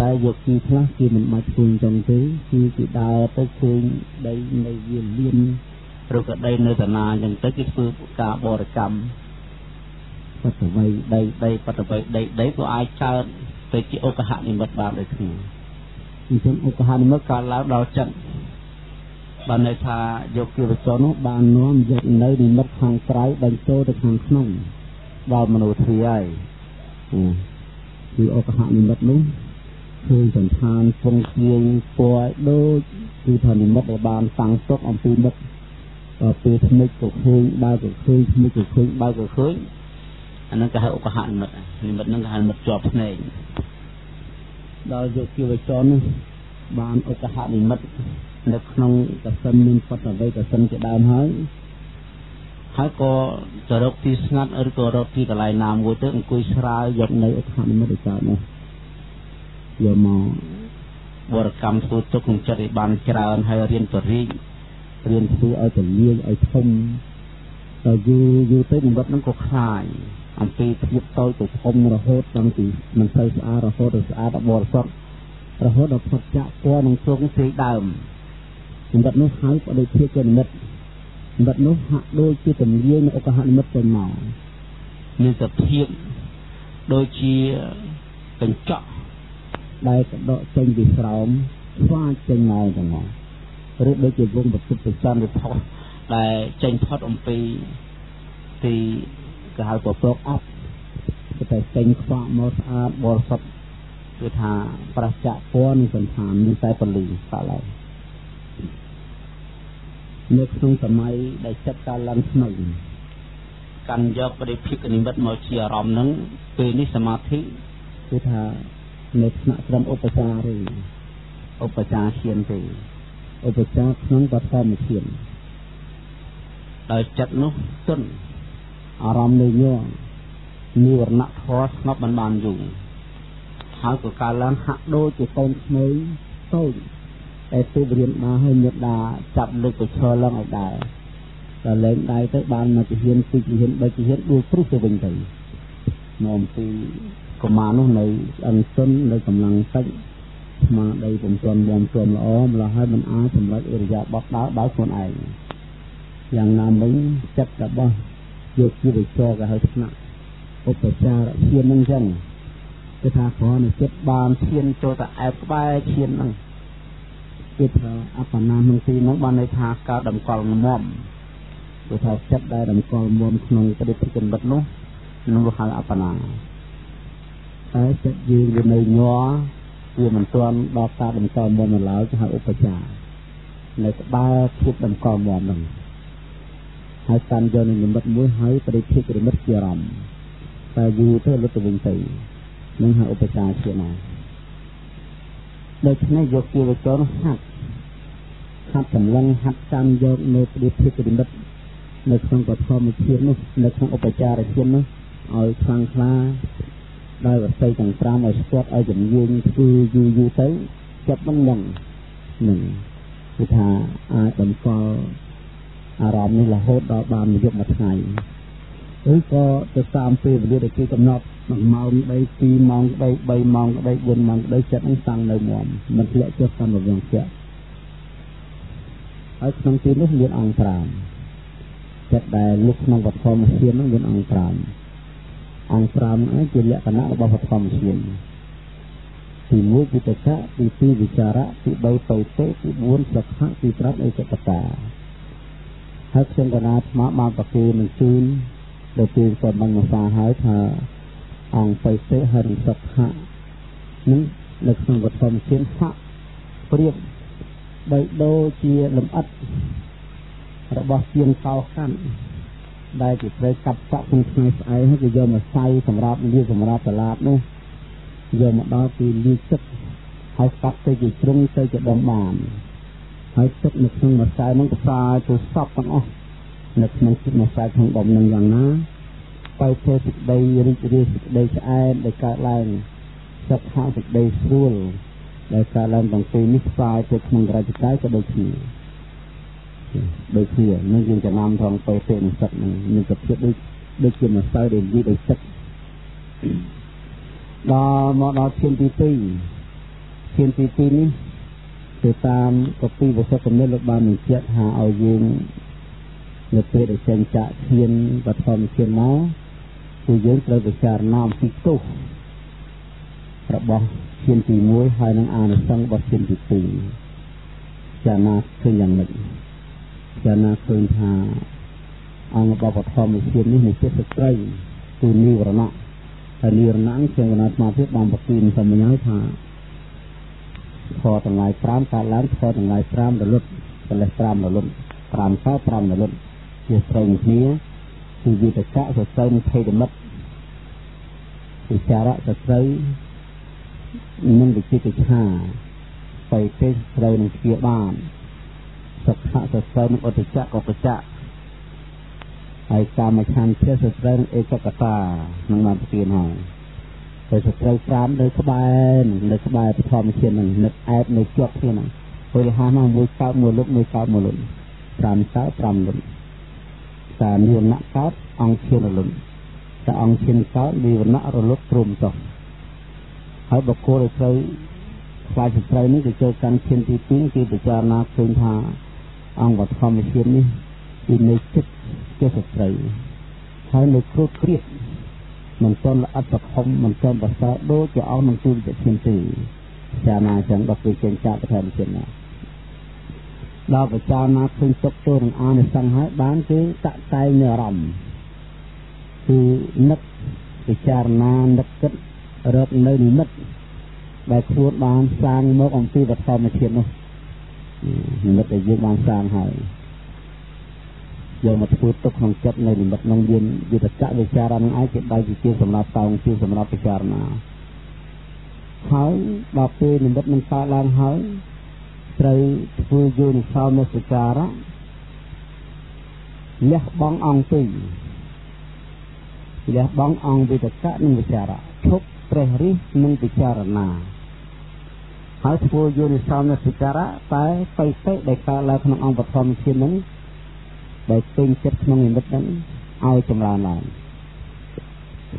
តែយកពីខ្លះគឺមិនបាច់ធ្វើអញ្ចឹងទេគឺគេដើរទៅឃើញដីនៅវាលៀនឬក៏ដីនៅតាណាអញ្ចឹងទៅគេធ្វើការបរិកម្មបតវ័យដីដីបតវ័យដីដីក៏អាចកើតទៅជាឧបហនិមិត្តបានដូចគ្នាអញ្ចឹងឧបហនិមិត្តកើតឡើងដល់ចិត្តបានន័យថាយកគិវចរនោះបាននាំយកនៅនិមិត្តខាងក្រៅបញ្ចូលទៅខាងក្នុងដល់មនុស្សធាហើយគឺឧបហនិមិត្តនោះ ឃើញសន្តានពងគៀងពណ៌ដូចគឺថានិមិត្តដែលបានតាំងទុកអំពីមិត្តពេលថ្មិចក៏ឃើញបើក៏ឃើញថ្មិចក៏ឃើញបើក៏ឃើញអានឹងគេហៅឧបហនិមិត្តនិមិត្តនឹងគេហៅនិមិត្តជាប់ភ្នែកដល់យកជីវចរនោះបានឧបហនិមិត្តនៅក្នុងកសិនមានបតវ័យកសិនជាដើមហើយហើយក៏ទៅរកទីស្ងាត់ឬក៏រកទីកន្លែងណាមួយទៅអង្គុយស្រាវយកនៅឧបហនិមិត្តឯកើតនោះ យកមកបរកម្មធ្វើទុកក្នុងចិត្តឲ្យបានច្រើនហើយរៀនបរិយរៀនធ្វើឲ្យទលាយឲ្យធំតែយូរយូរទៅនិមិត្តនឹងក៏ខ្លាយអំពីភាពតូចទៅធំរហូតដល់ពីមិនសូវស្អាតរហូតដល់ស្អាតដល់បរិសុទ្ធរហូតដល់ផុតចាក់ពណ៌នឹងទ្រង់ផ្សេងដើមនិមិត្តនោះហើយបដិភាពជានិមិត្តនិមិត្តនោះហាក់ដូចជាទម្លាយនៅឧបហនិមិត្តទៅមកមានសភាពដូចជាកញ្ចក់ ដែលកដកចេញពីស្រោមស្វាចេញមកទាំងមកឬដូចជាវងប្រសិទ្ធសន្និផុសដែលចេញផុតអំពីទីគេហៅពពកអប់គឺតែចេញខ្វក់មកស្អាតបរិសុទ្ធគឺថាប្រស័កពណ៌នឹងសន្តានមានតែពលីកន្លែងនៅក្នុងសម័យដែលចិត្តកាលឡើងថ្មីកាន់យកបរិភិកនិមិត្តមកជាអារម្មណ៍ហ្នឹងពេលនេះសមាធិគឺថា នៅថ្នាក់ត្រឹមឧបចារទេឧបចារឈានទេឧបចារក្នុងបឋមឈានដោយចិត្តនោះទន់អារម្មណ៍នៅញ័រនិវរណៈធម៌ស្ងប់មិនបានយូរហើយក៏កើតឡើងហាក់ដូចជាកូនក្មេងតូចតែទូបរៀនបានឲ្យមេដាចាប់លើកទៅឈរឡើងឲ្យដែរដល់លែងដៃទៅបានមកជាហ៊ានពីជាហ៊ានបីជាហ៊ានដួលព្រឹសទៅវិញទៅមកអំពី កុមារនោះនៅអន្សុននៅកម្លាំងតិចស្មារតីពុំទាន់មាំទាន់ល្អម្ល៉េះហើយមិនអាចសម្រេចអរិយាបថដើរដោយខ្លួនឯងយ៉ាងណាមិញចិត្តរបស់យកជាវិចរក៏ហៅថ្នាក់ឧបចារឈាននឹងចឹងគឺថាគ្រាន់តែចិត្តបានឈានចូលតែអែបក្បែរឈានហ្នឹងគឺថាអបណាក្នុងទីហ្នឹងបានន័យថាកើតតម្កល់ងំគឺថាចិត្តដែលតម្កល់ងំក្នុងប្រតិកម្មបិទនោះនឹងហៅអបណា តែចិត្តយើងវានៅញ័រវាមិនទាន់ដល់ការតម្កល់មុំនៅឡើយគេហៅឧបចារនៅក្បែរធៀបតម្កល់មុំហ្នឹងហើយកាន់យកនិមិត្តមួយហើយបរិធិនិមិត្តជាអារម្មណ៍តែយូរទៅលុតទៅវិញទៅនឹងហៅឧបចារជាណាដូច្នេះយកជាវិចរហាត់ហាត់កម្លាំងហាត់ចាំយកនៅបរិធិនិមិត្តនៅក្នុងបឋមជាតិនោះនៅក្នុងឧបចារជាតិនោះឲ្យខ្លាំងក្លា ដោយវត្ថុទាំង5ឲ្យស្ទាត់ឲ្យជំនាញធ្វើយូរយូរទៅចិត្តមិននឹងនឹងគឺថាអាចតម្កល់អារម្មណ៍នេះរហូតដល់បានមួយយប់មួយថ្ងៃឬក៏ទៅតាមពេលវេលាដែលគេកំណត់1ម៉ោងដី2ម៉ោងដី3ម៉ោងដី4ម៉ោងដីចិត្តនឹងតាំងនៅមុំមិនធ្លាក់ចុះតាមរវាងជាហើយក្នុងទីនោះមានអង្គ5ចិត្តដែលលុះក្នុងវត្ថុមធាននោះមានអង្គ5 អង្គ5ហ្នឹងជាលក្ខណៈរបស់វត្ថុធានទី1វិតកៈទី2វិចារៈទី3បោតេទី4សខៈទី5អេកតតាហើយខ្ញុំកណាថ្មបានប្រគល់នឹងជូនដល់ពេលគាត់បានមកសារហើយថាអង្គបៃតេហើយនឹងសខៈនឹងនៅក្នុងវត្ថុធានហាក់ប្រៀបបីដូចជាលំអិតរបស់ជាងកោកាន់ ដែលគេត្រូវកាប់សក់ក្នុងថ្ងៃស្អែកហើយគេយកមកសៅសម្រាប់លាសម្រាប់សាឡាតនោះយកមកដល់ពីលីទឹកហើយកាត់ទៅជាជ្រុងទៅជាដុំបានហើយទឹកនៅក្នុងម្សៅនោះផ្សាយទៅសពទាំងអស់នៅក្នុងទឹកម្សៅក្នុងដុំនឹងយ៉ាងណាបើធ្វើសេចក្តីរីករាយសេចក្តីឆ្អែតដែលកើតឡើងសុខហាសេចក្តីស្រួលដែលកើតឡើងទាំងពីរនេះផ្សាយទៅក្នុងរាជការក៏ដូចគ្នា ដូចគ្នានឹងយើងចំណាំថងទៅទេនឹងទឹកនឹងមានសភាពដូចដូចជាម្សៅដែលនិយាយដោយទឹកដល់មកដល់ឈានទី2ឈានទី2នេះទៅតាមកពីវសុគមិលោកបានបញ្ជាក់ថាឲ្យយើងនៅពេលដែលចេញចាក់ឈានបឋមឈានមកគឺយើងត្រូវពិចារណាអំពីទោសរបស់ឈានទី1ហើយនឹងអានិសង្សរបស់ឈានទី2ចារណាឃើញយ៉ាងម៉េច ចាណាឃើញថាអង្គបបធម្មជាតិនេះនៃចិត្តស្ត្រីគឺនិវរណៈហើយនិវរណៈខ្ញុំកណាត់មកទៀតបានប្រទីនសម្ញឲ្យថាធរទាំងឡាយ5កើតឡើងធរទាំងឡាយ5រលត់កលេស5រលត់5កើត5រលត់ជាស្រីគ្នាគឺវិតកៈសត្រូវនឹងភេទមិត្តវិចារៈសត្រូវនឹងវិចិត្រឆាបៃតេត្រូវនឹងជាបាន សុខៈសស្ត្រូវនឹងឧត្តចៈកបចៈហើយកាមឆន្ទៈសស្ត្រូវនឹងអេកកតានឹងបានប្រទានហើយហើយសត្រូវ5នៅក្បែរនៅក្បែរធម្មជាតិនឹងនឹកអែបនៅជាប់គ្នាហ្នឹងពេលហាមកមួយកើតមួយលុបមួយកើតមួយលុប5កើត5លុបតានិវរណៈកើតអង្គឈានរលុបតែអង្គឈានកើតនិវរណៈរលុបព្រមចុះហើយបកគោដែលត្រូវខ្លាចស្ត្រីនេះទៅចូលកាន់ឈានទី2គឺពិចារណាឃើញថា អង្គវធម្មជាតិនេះគឺនៅចិត្តជាស្ត្រីហើយនៅគ្រូតគ្រៀតមិនទាន់ល្អិតប្រខំមិនទាន់ប្រសើរដូចជាអង្គនឹងទូវិជ្ជាឈានទេចាណាចឹងដល់ពេលចេញចាក់ទៅធម្មជាតិណាដល់បចាណាឃើញទុកចូលនឹងអានិសង្ឃហើយបានគឺតតែងនៅអារម្មណ៍គឺនឹកពិចារណានឹកគិតរកនៅនិមិត្តដែលខ្លួនបានសាងមកអំពីវធម្មជាតិនោះ និមិត្តដែលយើងបានសាងហើយយកមកធ្វើទុកក្នុងចិត្តនៅនិមិត្តនោះយើងយុទ្ធកវិចារនឹងឯងជាដៃជាសម្រាប់តោងជាសម្រាប់ពិចារណាហើយដល់ពេលនិមិត្តនឹងកើតឡើងហើយត្រូវធ្វើយោនិសោមនសិការៈលះបង់អង្គពីរលះបង់អង្គវិតកៈនិងវិចារៈឈប់ព្រះរិះនិងពិចារណា ហើយធ្វើយោនិសោមនសិការៈតែបិតិដែលកើតឡើងក្នុងអង្គបឋមធាននឹងដែលពេញចិត្តក្នុងនិមិត្តហ្នឹងឲ្យចម្រើនឡើង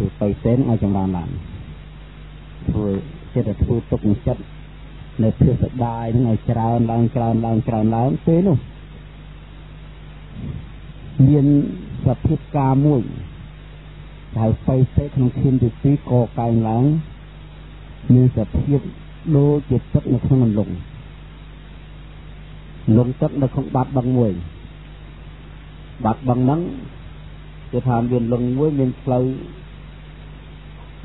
ឬបិតិឲ្យចម្រើនឡើងធ្វើចិត្តធ្វើទុកនឹងចិត្តនៅភាពសដាយនឹងឲ្យច្រើនឡើងច្រើនឡើងច្រើនឡើងពេលនោះមានសភាពការមួយហើយបិសេក្នុងឈាមទី2ក៏កើនឡើងមានសភាព ដូចជាទឹកនៅក្នុងអន្លង់លងទឹកនៅក្នុងបាត់បឹងមួយ បាត់បឹងហ្នឹងគេថាមានលងមួយមានផ្លូវ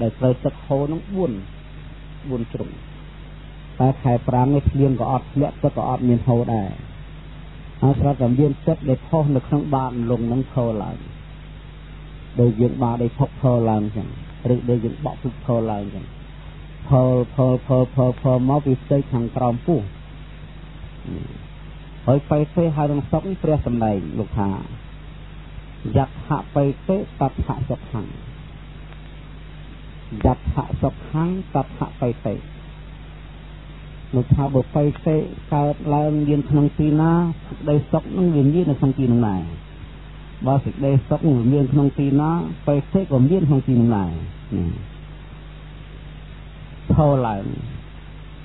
ដែលត្រូវទឹកហូរហ្នឹង4 4ជ្រុងតែខែប្រាំងនេះភ្លៀងក៏អត់ធ្លាក់ទឹកក៏អត់មានហូរដែរហើយស្រាប់តែមានទឹកដែលផុសនៅក្នុងបាតលងនឹងខោឡើងដូចយើងបាដែលផុសខោឡើងចឹងឬដូចយើងបក់ពុកខោឡើងចឹង ផលផលផលផលផលមកពីផ្ទៃខាងក្រោមពោះហើយបៃទេហើយនឹងសុកព្រះសម្ដែងលោកថាយៈហបៃទេតថសុខੰយៈហសុខੰតថបៃទេលោកថាបើបៃសេកើតឡើងមានក្នុងទីណាសេចក្តីសុខនឹងវាមាននៅក្នុងទីនោះដែរបើសេចក្តីសុខវាមានក្នុងទីណាបៃសេក៏មានក្នុងទីនោះដែរ ផលឡើង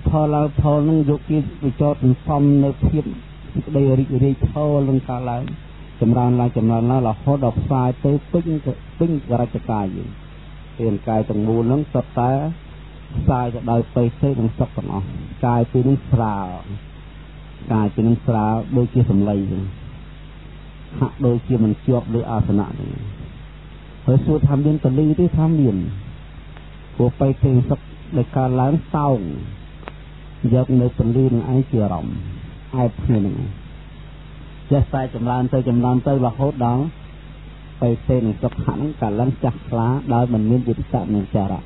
ផលឡើងផលនឹងយកគេវិចោតសន្សំនៅភាពសេចក្តីរីករាយផលនឹងកើតឡើងចម្រើនឡើងចម្រើនឡើងរហូតដល់ផ្សាយទៅពេញពេញករចកាយយើងរាងកាយទាំងមូលនឹងសុទ្ធតែផ្សាយទៅដោយបេសេនិងសុខទាំងអស់កាយពីនឹងស្រាលកាយពីនឹងស្រាលដូចជាសម្លៃចឹងហាក់ដូចជាមិនជាប់លើអាសនៈចឹងហើយសួរថាមានកលីទេថាមានព្រោះបេសេសុខ ដែលកើតឡើងសោងយកនៅពលឺនឹងឯងជាអារម្មណ៍អែបគ្នានឹងចេះតែចម្រើនទៅចម្រើនទៅរហូតដល់បេសេនិងសុខៈហ្នឹងកើតឡើងចាស់ខ្លាដោយមិនមានយុទ្ធសាស្ត្រនឹងចារៈ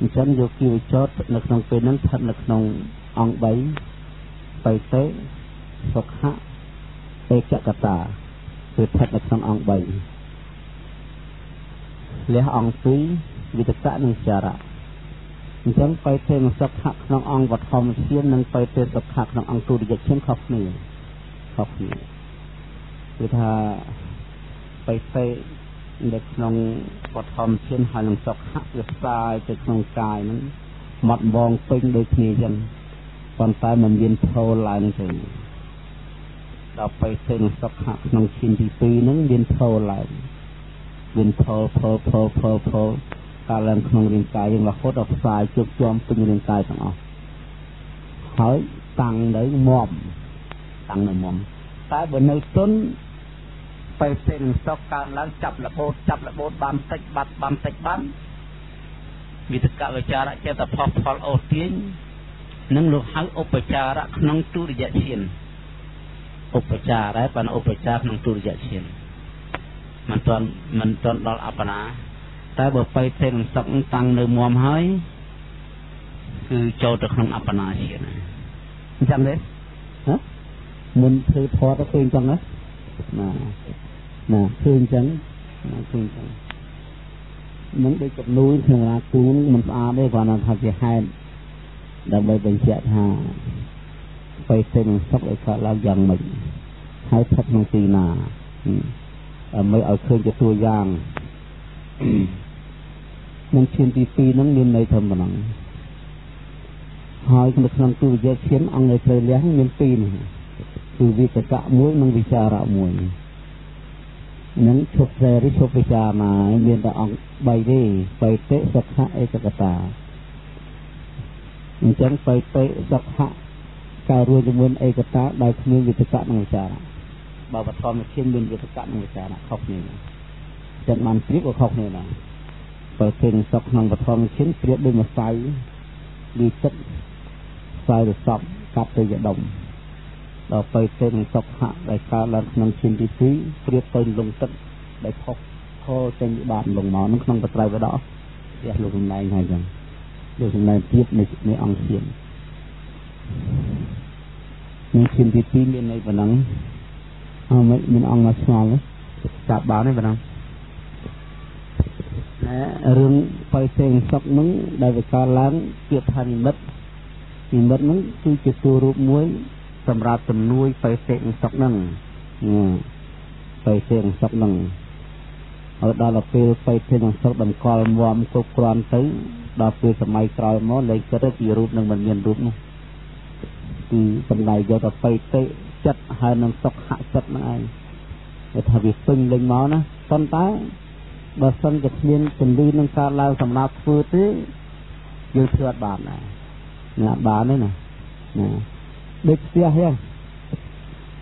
អញ្ចឹងយកគីវចតនៅក្នុងពេលហ្នឹងស្ថិតនៅក្នុងអង្គ3បៃតេសុខៈេកកតាគឺស្ថិតនៅក្នុងអង្គ3លះអង្គ2វិតកៈនិងចារៈ អញ្ចឹងបៃតេសុខៈក្នុងអង្គវធម្មធាននិងបៃតេសុខៈក្នុងអង្គទុតិយធានខុសគ្នាខុសគ្នាគឺថាបៃតេនៅក្នុងបឋមធានហើយនឹងសុខៈវាផ្សាយទៅក្នុងកាយហ្នឹងមាត់បងពេញដូចគ្នាចឹងប៉ុន្តែมันមានផលឡើងទៅដល់ពេលទៅនឹងសុខៈក្នុងឈាមទី2ហ្នឹងមានផលឡើងមានផលផលផលផលផល កើតឡើងក្នុងរាងកាយយើងរហូតដល់ផ្សាយជោគជាំពេញរាងកាយទាំងអស់ហើយតាំងនៅមមតាំងនៅមមតែបើនៅទុនពេលសេនឹងសុកកើនឡើងចាប់របូតចាប់របូតបានតិចបាត់បានតិចបានវិតកវិចារៈចេតផុសផលអូសទាញនឹងលោកហៅឧបចារៈក្នុងទុរិយឈានឧបចារៈបានឧបចារក្នុងទុរិយឈានមិនទាន់មិនទាន់ដល់អបណា តែបើបៃទេនឹងសុកតាំងនៅមុំហើយគឺចូលទៅក្នុងអបណាឈានអញ្ចឹងទេហ៎មុនធ្វើផតទៅឃើញអញ្ចឹងណាណាណាឃើញចឹងណាឃើញចឹងនឹងដូចចំនួនក្នុងរាគូនមិនស្អាតទេគ្រាន់តែថាជាហេតុដើម្បីបញ្ជាក់ថាបេសេនឹងសុខឲ្យកើតឡើងយ៉ាងម៉េចហើយស្ថិតក្នុងទីណាដើម្បីឲ្យឃើញជាតួយ៉ាង នឹងឈានទី2ហ្នឹងមានន័យថាប៉ុណ្ណឹងហើយនៅក្នុងទូវិជ្ជាឈានអង្គនៅត្រូវលះមានពីរនេះគឺវិតកៈមួយនិងវិចារៈមួយនឹងឈប់សេរីឈប់ពិចារណាមានតែអង្គ3ទេបៃតិសុខៈឯកកតាអញ្ចឹងបៃតិសុខៈការរួចជាមួយឯកតាដែលគ្មានវិតកៈនិងវិចារៈបើបឋមឈានមានវិតកៈនិងវិចារៈខុសគ្នាចឹងបានព្រៀបក៏ខុសគ្នាដែរ បើពេញសុខក្នុងបឋមឈានព្រៀបដូចម្សៅលីទឹកខ្សែរសពកាត់ទៅយដុំដល់ទៅទៅនឹងសុខៈដែលកើតឡើងក្នុងឈានទី2ព្រៀបទៅលងទឹកដែលផុសខោចេញបាតលងមកនឹងក្នុងបត្រៃវដកផ្ទះលោកសំដែងហើយចឹងលោកសំដែងទៀតនៃនៃអង្គឈាននឹងឈានទី2មានន័យប៉ុណ្ណឹងអត់មិនមានអង្គមកឆ្ងល់ចាប់បានទេប៉ុណ្ណឹង រឿងបរិសេងសុកនឹងដែលវាកើតឡើងជាថានិមិត្តនិមិត្តនឹងគឺជាតួរូបមួយ សម្រាប់ជំនួយបរិសេងសុកនឹងបរិសេងសុកនឹងហើយដល់ពេលបរិសេងសុកតម្កល់មមគ្រប់គ្រាន់ទៅដល់ពេលសម័យក្រោយមកលែងគិតទៅពីរូបនឹងមិនមានរូបនោះគឺសម្ដែងយកទៅបរិសេចិត្តហើយនឹងសុខហចិត្តហ្នឹងឯងគេថាវាពេញលេញមកណាប៉ុន្តែ បើសិនជាគ្មានពលឺនឹងកើតឡើងសម្រាប់ធ្វើទេយើងធ្វើអត់បានដែរណាបានទេណាណាដូចផ្ទះហ្នឹង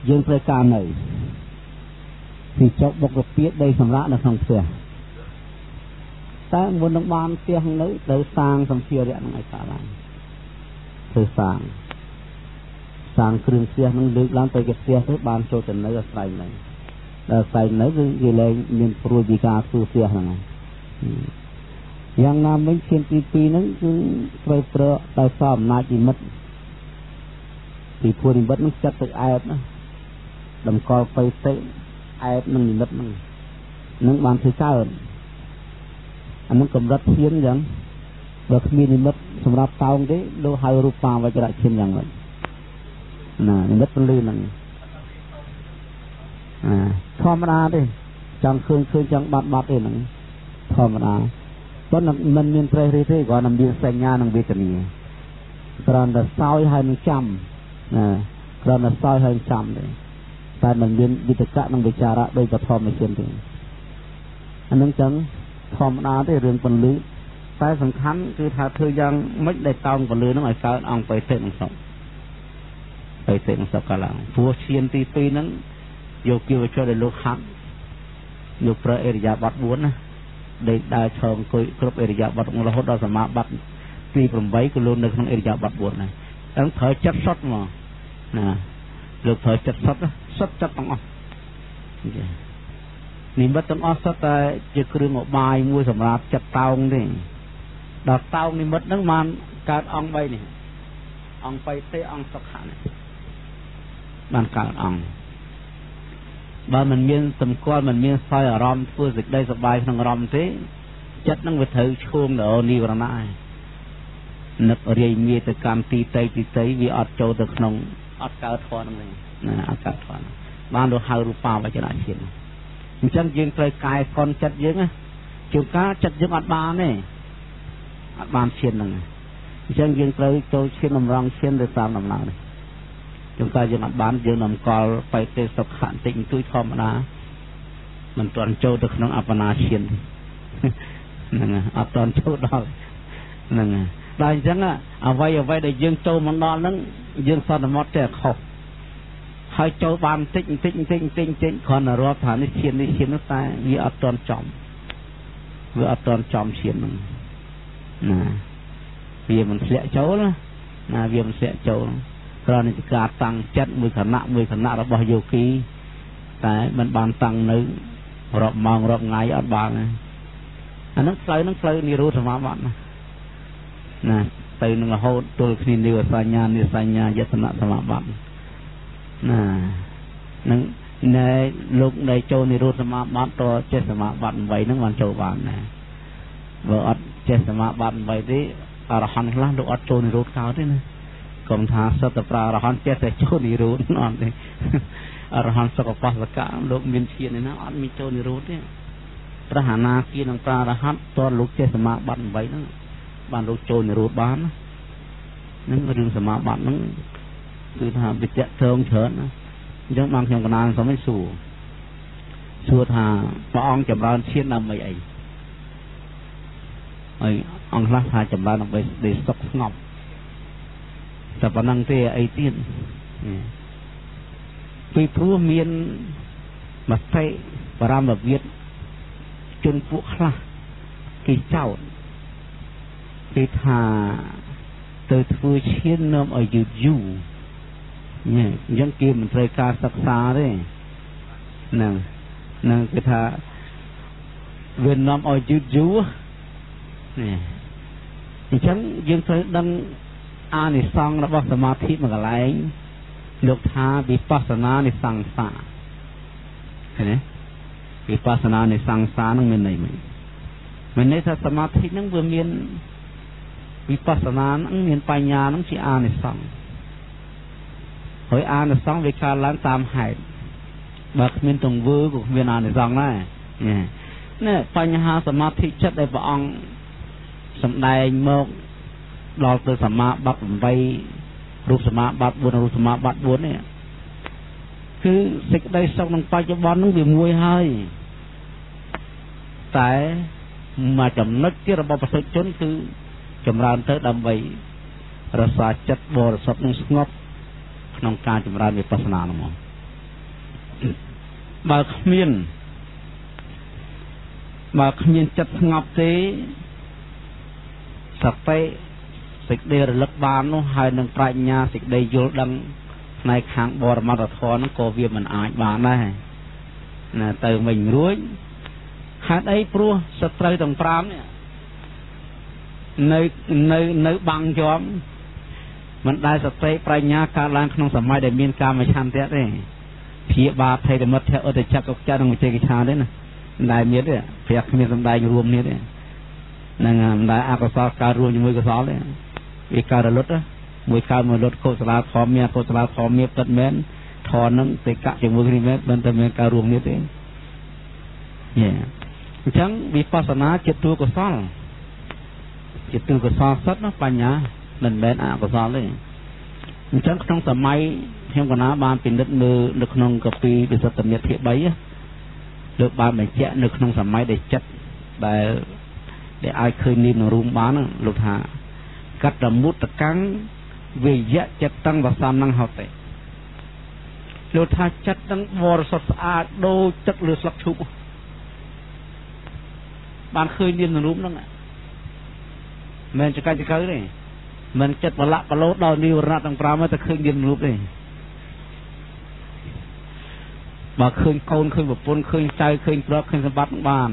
យើងត្រូវការនៅពីចុកបុកពៀតដីសម្រាប់នៅក្នុងផ្ទះតែមុននឹងបានផ្ទះនៅត្រូវសាងសម្ភារៈនឹងឲ្យកើតឡើងត្រូវសាងសាងគ្រឿងផ្ទះនឹងលើកឡើងទៅជាផ្ទះទៅបានចូលទៅនៅអាស្រ័យនឹង ដល់ផ្សេងនៅគឺវាលែងមានព្រួយពីការធ្វើផ្ទះហ្នឹងយ៉ាងណាមិញឈានទី2ហ្នឹងគឺត្រូវប្រកដោយសារអំណាចនិមិត្តពីពួរនិមិត្តហ្នឹងចិត្តទៅអែបណាតម្កល់បៃតិអែបនឹងនិមិត្តហ្នឹងនឹងបានធ្វើកើតអានឹងកម្រិតឈានយ៉ាងបើគ្មាននិមិត្តសម្រាប់តោងទេលោកហៅរូបាវចរៈឈានយ៉ាងម៉េចណានិមិត្តពលឺហ្នឹង ធម្មតាទេចង់ឃើញឃើញចង់បាត់បាត់ទេហ្នឹងធម្មតាប៉ុន្តែមិនមានប្រេះរីទេគ្រាន់តែមានសញ្ញានិងវេទនាគ្រាន់តែសោយហើយនឹងចាំណាគ្រាន់តែសោយហើយចាំទេតែមិនមានវិតកៈនិងវិចារៈដោយបឋមជនទេអានឹងចឹងធម្មតាទេរឿងពន្លឺតែសំខាន់គឺថាធ្វើយ៉ាងម៉េចដែលតោងពន្លឺនឹងឲ្យកើតអង្គបៃតិនឹងសុខបៃតិនឹងសុខកាលឡើងព្រោះឈានទី2ហ្នឹង យកគៀវចុះដែលលោកហាត់យកប្រើអេរិយាប័ត4ណាដេកដើរឈរអង្គុយគ្រប់អេរិយាប័តរហូតដល់សមាបត្តិទី8ក៏លោកនៅក្នុងអេរិយាប័ត4ដែរអញ្ចឹងត្រូវចិត្តសុតមកណាលោកត្រូវចិត្តសុតសុតចិត្តទាំងអស់និមិត្តទាំងអស់សុទ្ធតែជាគ្រឿងអបាយមួយសម្រាប់ចិត្តតោងទេដល់តោងនិមិត្តហ្នឹងបានកើតអង្គ3នេះអង្គបៃតេអង្គសុខៈនេះបានកើតអង្គ បើមិនមានសម្គាល់មិនមានសោយអារម្មណ៍ធ្វើសេចក្តីសប្បាយក្នុងអារម្មណ៍ទេចិត្តនឹងវាត្រូវឈោងដល់និវរណៈឯងនឹករាយមាទៅកម្មទីតីទីតីវាអត់ចូលទៅក្នុងអត់កើតធនហ្នឹងណាអត់កើតធនបានទៅហៅរូបាវចនៈជាតិអញ្ចឹងយើងត្រូវកាយកុនចិត្តយើងណាជួនកាលចិត្តយើងអត់បានទេអត់បានឈានហ្នឹងអញ្ចឹងយើងត្រូវចូលឈានតម្រង់ឈានទៅតាមដំណើរនេះ ជួនកាលយើងអត់បានយើងនំកល់បៃតេសុខៈបន្តិចបន្តួចធម្មតាមិនទាន់ចូលទៅក្នុងអបណាឈានហ្នឹងអត់ទាន់ចូលដល់ហ្នឹងដល់អញ្ចឹងអ្វីអ្វីដែលយើងចូលមកដល់ហ្នឹងយើងសន្មត់តែខុសហើយចូលបានបន្តិចបន្តិចបន្តិចបន្តិចបន្តិចគ្រាន់តែរាប់ថានេះឈាននេះឈាននោះតែវាអត់ទាន់ចំវាអត់ទាន់ចំឈានហ្នឹងណាវាមិនធ្លាក់ចូលណាវាមិនធ្លាក់ចូល គ្រាន់តែជាការតាំងចិត្តមួយខណៈមួយខណៈរបស់យោគីតែมันបានតាំងនៅរាប់ម៉ោងរាប់ថ្ងៃអត់បានទេអានឹងផ្លូវនឹងផ្លូវនិរោធសមាបត្តិណាណាទៅនឹងរហូតទល់គ្នានិវសញ្ញានិសញ្ញាយតនសមាបត្តិណានឹងណែលោកដែលចូលនិរោធសមាបត្តិតចេះសមាបត្តិ8ហ្នឹងបានចូលបានណាបើអត់ចេះសមាបត្តិ8ទេអរហន្តខ្លះលោកអត់ចូលនិរោធកោទេណា កុំថាសត្វប្រារហន្តចេះតែចូលនិរោធអត់ទេអរហន្តសុខបស្សកៈលោកមានឈានឯណាអត់មានចូលនិរោធទេព្រះហានាគីនឹងប្រារហន្តតលោកចេះសមាបត្តិ8ហ្នឹងបានលោកចូលនិរោធបានហ្នឹងរឿងសមាបត្តិហ្នឹងគឺថាវិជ្ជៈត្រង់ច្រើនណាអញ្ចឹងបានខ្ញុំកណានសូមឲ្យសួរសួរថាព្រះអង្គចម្រើនឈានដើម្បីអីហើយអង្គខ្លះថាចម្រើនដើម្បីសេចក្តីសុខស្ងប់ តែប៉ុណ្ណឹងទេអីទៀតពីព្រោះមានមតិបរមវិទ្យជនពួកខ្លះគេចោតគេថាទៅធ្វើឈាននាំឲ្យយឺតយូរញ៉េអញ្ចឹងគេមិនត្រូវការសិក្សាទេហ្នឹងហ្នឹងគេថាវានាំឲ្យយឺតយូរនេះអញ្ចឹងយើងត្រូវដឹង អានិសង្សរបស់សមាធិមួយកន្លែងលោកថាវិបស្សនានិសង្សាឃើញទេវិបស្សនានិសង្សានឹងមានន័យមិនមានន័យថាសមាធិនឹងវាមានវិបស្សនានឹងមានបញ្ញានឹងជាអានិសង្សហើយអានិសង្សវាកើតឡើងតាមហេតុបើគ្មានទង្វើក៏គ្មានអានិសង្សដែរនេះបញ្ហាសមាធិចិត្តដែលព្រះអង្គសម្ដែងមក ដល់ទៅសមាបត្តិ8រូបសមាបត្តិ4រូបសមាបត្តិ4នេះគឺសេចក្តីសុខក្នុងបច្ចុប្បន្ននឹងវាមួយហើយតែមកចំណុចទៀតរបស់ប្រសិទ្ធជនគឺចម្រើនទៅដើម្បីរសាចិត្តបរិសុទ្ធនិងស្ងប់ក្នុងការចម្រើនវិបស្សនានោះមកបើគ្មានបើគ្មានចិត្តស្ងប់ទេសតិ សេចក្តីរលឹកបាននោះហើយនឹងប្រាជ្ញាសេចក្តីយល់ដឹងផ្នែកខាងបរមត្ថធម៌នោះក៏វាមិនអាចបានដែរណាទៅវិញរួចហេតុអីព្រោះសត្រូវទាំង5នេះនៅនៅនៅបាំងជាប់មិនដែលសតិប្រាជ្ញាកើតឡើងក្នុងសម័យដែលមានកាមឆន្ទៈទេព្យាបាទភេទមិត្តឧត្តចក្រកុចនិងវិជ័យកិឆាទេណាមិនដែលមានទេព្រះគ្មានសំដែងរួមនេះទេហ្នឹងមិនដែលអកុសលកើតរួមជាមួយកុសលទេ វាកើតរលត់មួយកើតមួយលត់កុសលាធម៌មានកុសលាធម៌មានពិតមែនធននឹងទេកៈជាមួយគ្នាមែនមិនតែមានការរួមនេះទេយេអញ្ចឹងវិបស្សនាជាតួកុសលជាតួកុសលសិតណាបញ្ញាមិនមែនអកុសលទេអញ្ចឹងក្នុងសម័យខ្ញុំកណាបានពិនិត្យមើលនៅក្នុងកពីវិសុទ្ធមិត្តភាគ3លើបានបញ្ជាក់នៅក្នុងសម័យដែលចិត្តដែលដែលឲ្យឃើញនាមនឹងរួមបានលោកថា កតមុតកੰវិយៈចិត្តតੰវសាមណងហោតេលោកថាចិត្តនឹងបរិសុទ្ធស្អាតដូចទឹកលើស្លឹកឈូកបានឃើញនាមនឹងរូបហ្នឹងមិនចកាច់ចកើទេមិនចិត្តប្រឡាក់ប្រឡូតដល់និវរណៈទាំង5ទៅឃើញនាមរូបទេបើឃើញកូនឃើញប្រពន្ធឃើញចៅឃើញប្រាប់ឃើញសម្បត្តិបាន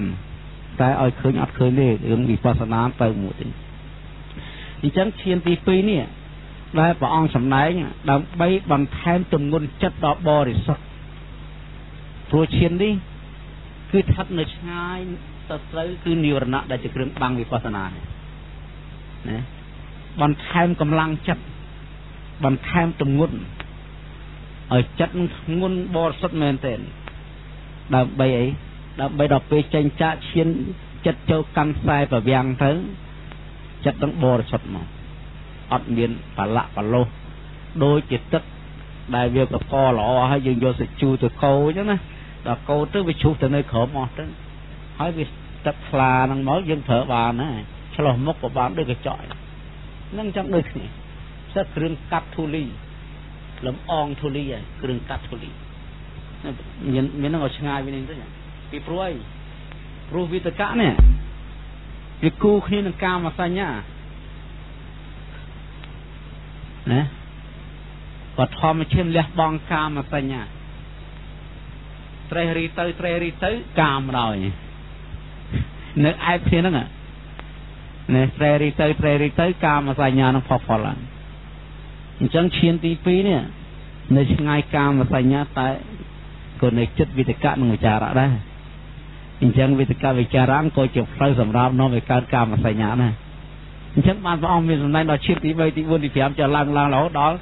តែឲ្យឃើញអត់ឃើញទេរឿងវិបស្សនាទៅមួយទេ អញ្ចឹងឈានទី2នេះដែលព្រះអង្គសម្ដែងដើម្បីបន្ថែមទម្ងន់ចិត្តដល់បរិសុទ្ធព្រោះឈាននេះគឺស្ថិតនៅឆ្ងាយទៅត្រូវគឺនិវរណៈដែលជាគ្រឿងបាំងវិបស្សនាណាបន្ថែមកម្លាំងចិត្តបន្ថែមទម្ងន់ឲ្យចិត្តនឹងធ្ងន់បរិសុទ្ធមែនទែនដើម្បីអីដើម្បីដល់ពេលចេញចាកឈានចិត្តចូលកាន់ខ្សែប្រវាំងទៅ ចិត្តនឹងបរិសុទ្ធមកអត់មានបលៈបលោះដូចជាទឹកដែលវាកកល្អហើយយើងយកសាច់ជូរទៅកោអញ្ចឹងណាដល់កោទៅវាជ្រុះទៅនៅក្រោមអស់ទៅហើយវាទឹកថ្លាហ្នឹងមកយើងប្រើបានណាឆ្លោះមុខក៏បានដូចកញ្ចក់ហ្នឹងចឹងដូចគ្នាសិតគ្រឿងកាត់ធូលីលំអងធូលីហើយគ្រឿងកាត់ធូលីមានមាននឹងឲ្យឆ្ងាយវិញទៅពីព្រោះអីព្រោះវិតកៈនេះ វាគូគ្នានឹងកាមសញ្ញាណាក៏ធម្មឈាមលះបង់កាមសញ្ញាត្រេះរីទៅត្រេះរីទៅកាមដល់នៅឯគ្នាហ្នឹងណាត្រេះរីទៅត្រេះរីទៅកាមសញ្ញានឹងផុសផុលឡើងអញ្ចឹងឈានទី2នេះនៅឆ្ងាយកាមសញ្ញាតែក៏នៅចិត្តវិតកៈនឹងវិចារៈដែរ អញ្ចឹងវិតកវិចារៈក៏ជាផ្លូវសម្រាប់នាំឲ្យកើតកាមសញ្ញាដែរអញ្ចឹងបានព្រះអង្គមានសម្ដែងដល់ឈាមទី3ទី4ទី5ចុះឡើងឡើងរហូតដល់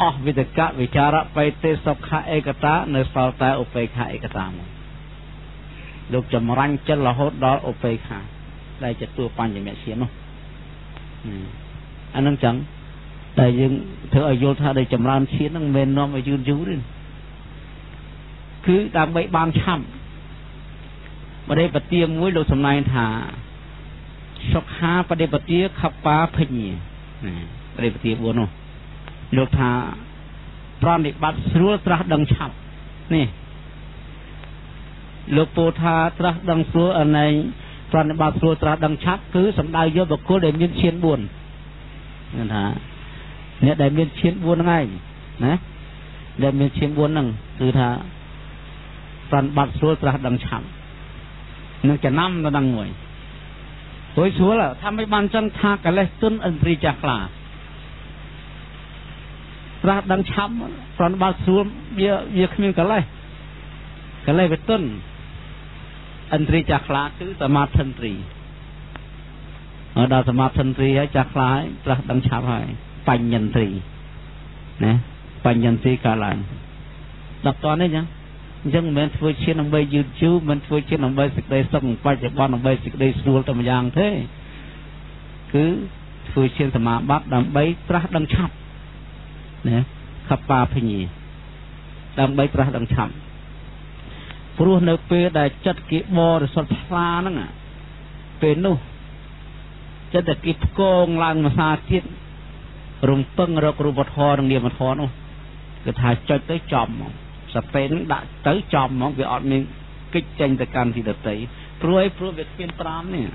អស់វិតកវិចារៈបៃតេសុខៈឯកតានៅសល់តែឧបេក្ខៈឯកតាមកលោកចម្រាញ់ចិត្តរហូតដល់ឧបេក្ខាដែលជាតួបញ្ញមឈាននោះអានឹងចឹងតែយើងធ្វើឲ្យយល់ថាដែលចម្រើនឈានហ្នឹងមិនមែននាំឲ្យយឺនយូរទេគឺដើម្បីបានឆាប់ បដិបទាមួយលោកសម្ដែងថាសុខាបដិបទាខប្បាភិញ្ញាណាបដិបទា4នោះលោកថាប្រណិបត្តិស្រួលត្រាស់ដឹងឆាប់នេះលោកពោលថាត្រាស់ដឹងស្រួលអណែងប្រណិបត្តិស្រួលត្រាស់ដឹងឆាប់គឺសំដៅយកបុគ្គលដែលមានឈាន4គឺថាអ្នកដែលមានឈាន4ហ្នឹងឯងណាដែលមានឈាន4ហ្នឹងគឺថាប្រណិបត្តិស្រួលត្រាស់ដឹងឆាប់ នឹងចំណាំទៅដឹងមួយព្រោះស្រួលថាមិនបានចឹងថាកលេសទុនឥន្ទ្រីចាស់ខ្លាត្រាស់ដឹងឆាប់ប្រណិបត្តិស្រួលវាវាគ្មានកលេសកលេសវាទុនឥន្ទ្រីចាស់ខ្លាគឺសមាធិន្ទ្រីអត់ដល់សមាធិន្ទ្រីហើយចាស់ខ្លាហើយត្រាស់ដឹងឆាប់ហើយបញ្ញន្ទ្រីណាបញ្ញន្ទ្រីកាឡើងដល់តនេះចឹង អញ្ចឹងមិនមែនធ្វើឈានដើម្បីយឺតយូរមិនធ្វើឈានដើម្បីសេចក្តីសុខបច្ចុប្បន្នដើម្បីសេចក្តីស្រួលតែម្យ៉ាងទេគឺធ្វើឈានសមាបត្តិដើម្បីត្រាស់ដឹងឆាប់ណាខប្បាភញាដើម្បីត្រាស់ដឹងឆាប់ព្រោះនៅពេលដែលចិត្តគេបរិសុទ្ធថ្លាហ្នឹងពេលនោះចិត្តតែគេផ្គងឡើងមួយសាទៀតរំពឹងរករូបធម៌និងនាមធម៌នោះគឺថាចុចទៅចំមក សពេនដាក់ទៅចំមកវាអត់មានកិច្ចចេញទៅកាន់ទីដតីព្រោះអីព្រោះវាគ្មាន5នេះ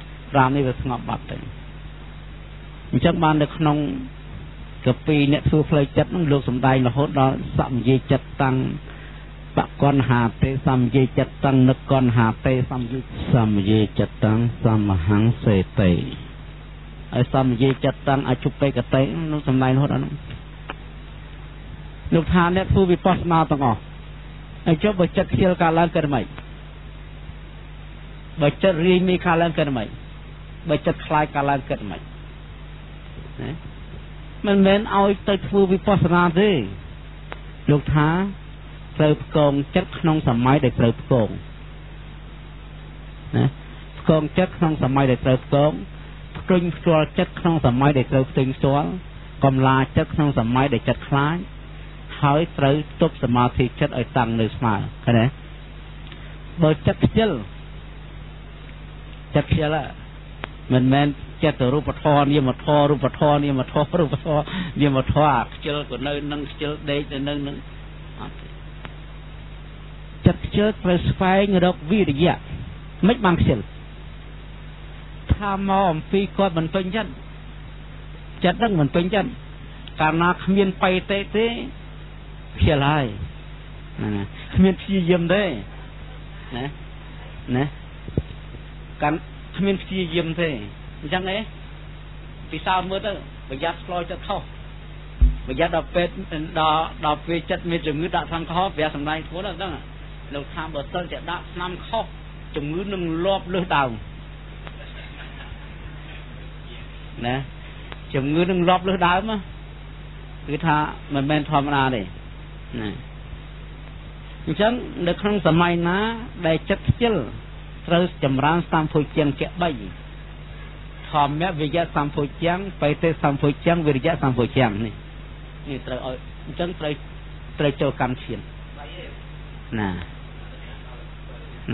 5នេះវាស្ងប់បាត់ទៅអញ្ចឹងបាននៅក្នុងកពីអ្នកធ្វើផ្លូវចិត្តនឹងលោកសំដែងរហូតដល់សមយេចិត្តតាំងបកនហាទេសមយេចិត្តតាំងនឹកកនហាទេសមយេសមយេចិត្តតាំងសមហង្សេទេហើយសមយេចិត្តតាំងអជុបេកតេនោះសំដែងរហូតដល់នោះ លោកថាអ្នកធ្វើវិបស្សនាទាំងអស់ហើយចុះបើចិត្តខ្ជិលកើតឡើងកើតមិនបើចិត្តរាយមានកើតឡើងកើតមិនបើចិត្តខ្លាចកើតឡើងកើតមិនណាមិនមែនឲ្យទៅធ្វើវិបស្សនាទេលោកថាត្រូវផ្គងចិត្តក្នុងសម័យដែលត្រូវផ្គងណាផ្គងចិត្តក្នុងសម័យដែលត្រូវផ្គងផ្ទុញផ្ទាល់ចិត្តក្នុងសម័យដែលត្រូវផ្ទុញផ្ទាល់កំឡាចិត្តក្នុងសម័យដែលចិត្តខ្លាច ហើយត្រូវទប់សមាធិចិត្តឲ្យតាំងនៅស្មើឃើញទេបើចិត្តខ្ជិលចិត្តខ្ជិលមិនមែនចិត្តរូបធម៌នាមធម៌រូបធម៌នាមធម៌រូបធម៌នាមធម៌ខ្ជិលក៏នៅនឹងខ្ជិលដេកទៅនៅនឹងអត់ចិត្តខ្ជិលត្រូវស្វែងរកវិរិយៈមិនបានខ្ជិលថាមកអំពីគាត់មិនពេញចិត្តចិត្តហ្នឹងមិនពេញចិត្តកាលណាគ្មានបៃតេទេ ខ្ជិលហើយណាគ្មានព្យាយាមទេណាណាកាន់គ្មានព្យាយាមទេអញ្ចឹងឯងពិសោធន៍មើលទៅប្រយ័ត្នឆ្លោយចិត្តខុសប្រយ័ត្នដល់ពេទ្យដល់ដល់ពេលចិត្តមានជំងឺដាក់ថ្នាំខុសព្រះសំដែងខ្លួនហ្នឹងលោកថាបើសិនជាដាក់ថ្នាំខុសជំងឺនឹងលាប់លើសដើមណាជំងឺនឹងលាប់លើសដើមគឺថាមិនមែនធម្មតាទេ ណាអញ្ចឹងនៅក្នុងសម័យណា ដែលចិត្តខ្ជិលត្រូវចម្រើនសម្ពុជាងជា3ធម្មវិយៈសម្ពុជាងបេតិសម្ពុជាងវិរិយៈសម្ពុជាងនេះនេះត្រូវឲ្យអញ្ចឹងត្រូវត្រូវចូលកម្មឈានណា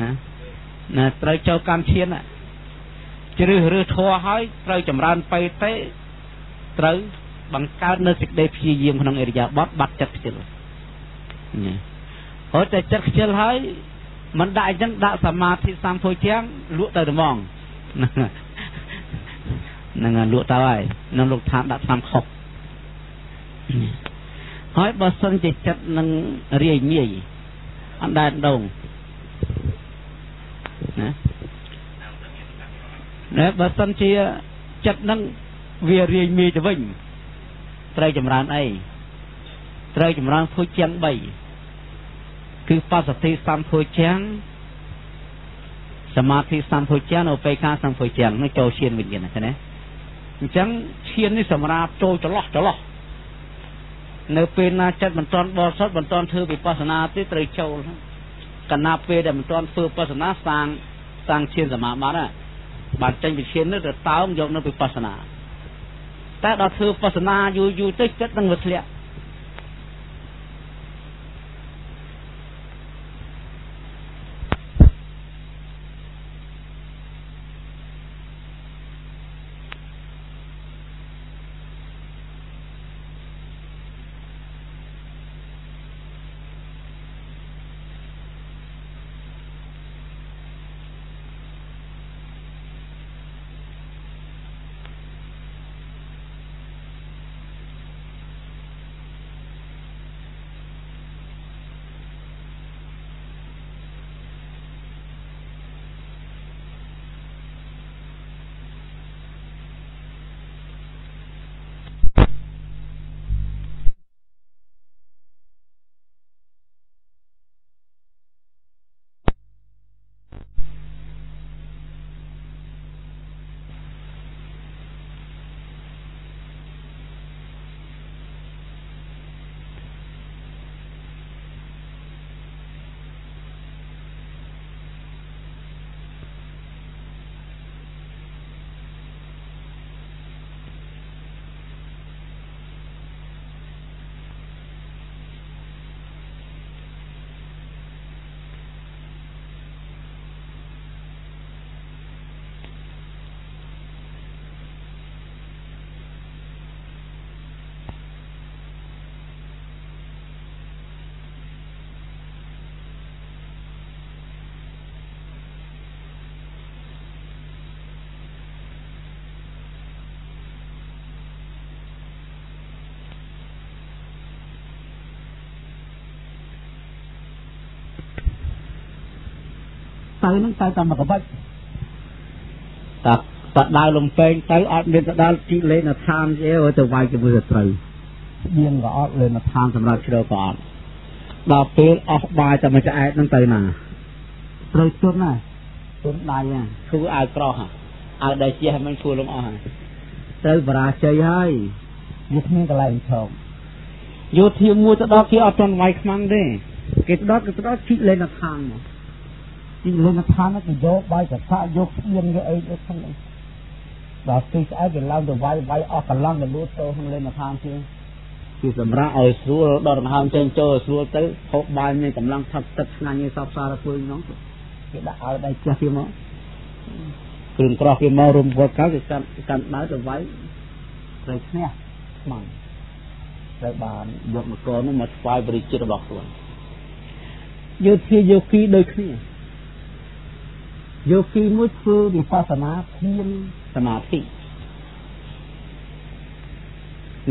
ណាណាត្រូវចូលកម្មឈានជ្រឹះរើសធัวហើយត្រូវចម្រើនបេតិត្រូវបង្កើតនៅសេចក្តីព្យាយាមក្នុងអរិយាបទបាត់ចិត្តខ្ជិល ហត់តែចិត្តខ្ជិលហើយមិនដាក់អញ្ចឹងដាក់សមាធិសម្ពុជាងលក់ទៅត្មងហ្នឹងលក់ទៅហើយនឹងលោកថាដាក់ឆ្នាំខុសហើយបើសិនជាចិត្តនឹងរាយមាយអត់ដែលដងណាណែបើសិនជាចិត្តនឹងវារាយមាយទៅវិញត្រូវចម្រើនអីត្រូវចម្រើនភុជាង3 គឺបសតិសម្ភុជាងសមាធិសម្ភុជាងឧបេក្ខាសម្ភុជាងនោះចូលឈានវិញណាឃើញទេអញ្ចឹងឈាននេះសម្រាប់ចូលចន្លោះចន្លោះនៅពេលណាចិត្តមិនទាន់បរិសុទ្ធមិនទាន់ធ្វើវិបស្សនាទេត្រូវចូលកណាពេលដែលមិនទាន់ធ្វើវិបស្សនាសាងសាងឈានសមាបត្តិបានចេញវិឈាននោះទៅតោងយកនៅវិបស្សនាតែដល់ធ្វើវិបស្សនាយូរយូរទៅចិត្តនឹងវាធ្លាក់ ទៅហ្នឹងទៅតែមកកបិចតាបដៅលំពេងទៅអត់មានទៅដល់ជីលេនឋានទេទៅវាយជាមួយសត្រូវស្បៀងក៏អត់លេនឋានសម្រាប់ជ្រើក៏អត់ដល់ពេលអស់បាយតែមួយឆ្អែតហ្នឹងទៅណាត្រូវជន់ណាជន់ដៃហ្នឹងធ្វើឲ្យក្រោះឲ្យដៃជះមិនធ្វើលំអស់ហើយត្រូវបរាជ័យហើយវាគ្មានកន្លែងឈប់យោធាមួយទៅដល់គេអត់ទាន់វាយខ្មាំងទេគេទៅដល់គេទៅដល់ជីកលេនឋានមក ជីកលេនឋានគេយកបាយកថាយកស្បៀងយកអីទៅខាងនេះដល់ទីស្អែកគេឡើងទៅវាយវាយអស់កន្លងទៅលួចទៅក្នុងលេនឋានជាងគឺសម្រាប់ឲ្យស្រួលដល់ដង្ហើមចេញចូលស្រួលទៅហូបបាយមានកម្លាំងថប់ទឹកឆ្ងាញ់ឯសពសារធ្វើហ្នឹងគេដាក់ឲ្យដៃចេះទៀតមកគ្រឿងក្រោះគេមករុំវត្តកៅគេកាន់កាន់ដៅទៅវាយត្រូវឈ្នះស្មានត្រូវបានយកមកកនោះមកស្វាយបរិចិត្តរបស់ខ្លួនយកជាយោគីដូចគ្នា យោគីមួយធ្វើវិបស្សនាធៀនសមាធិ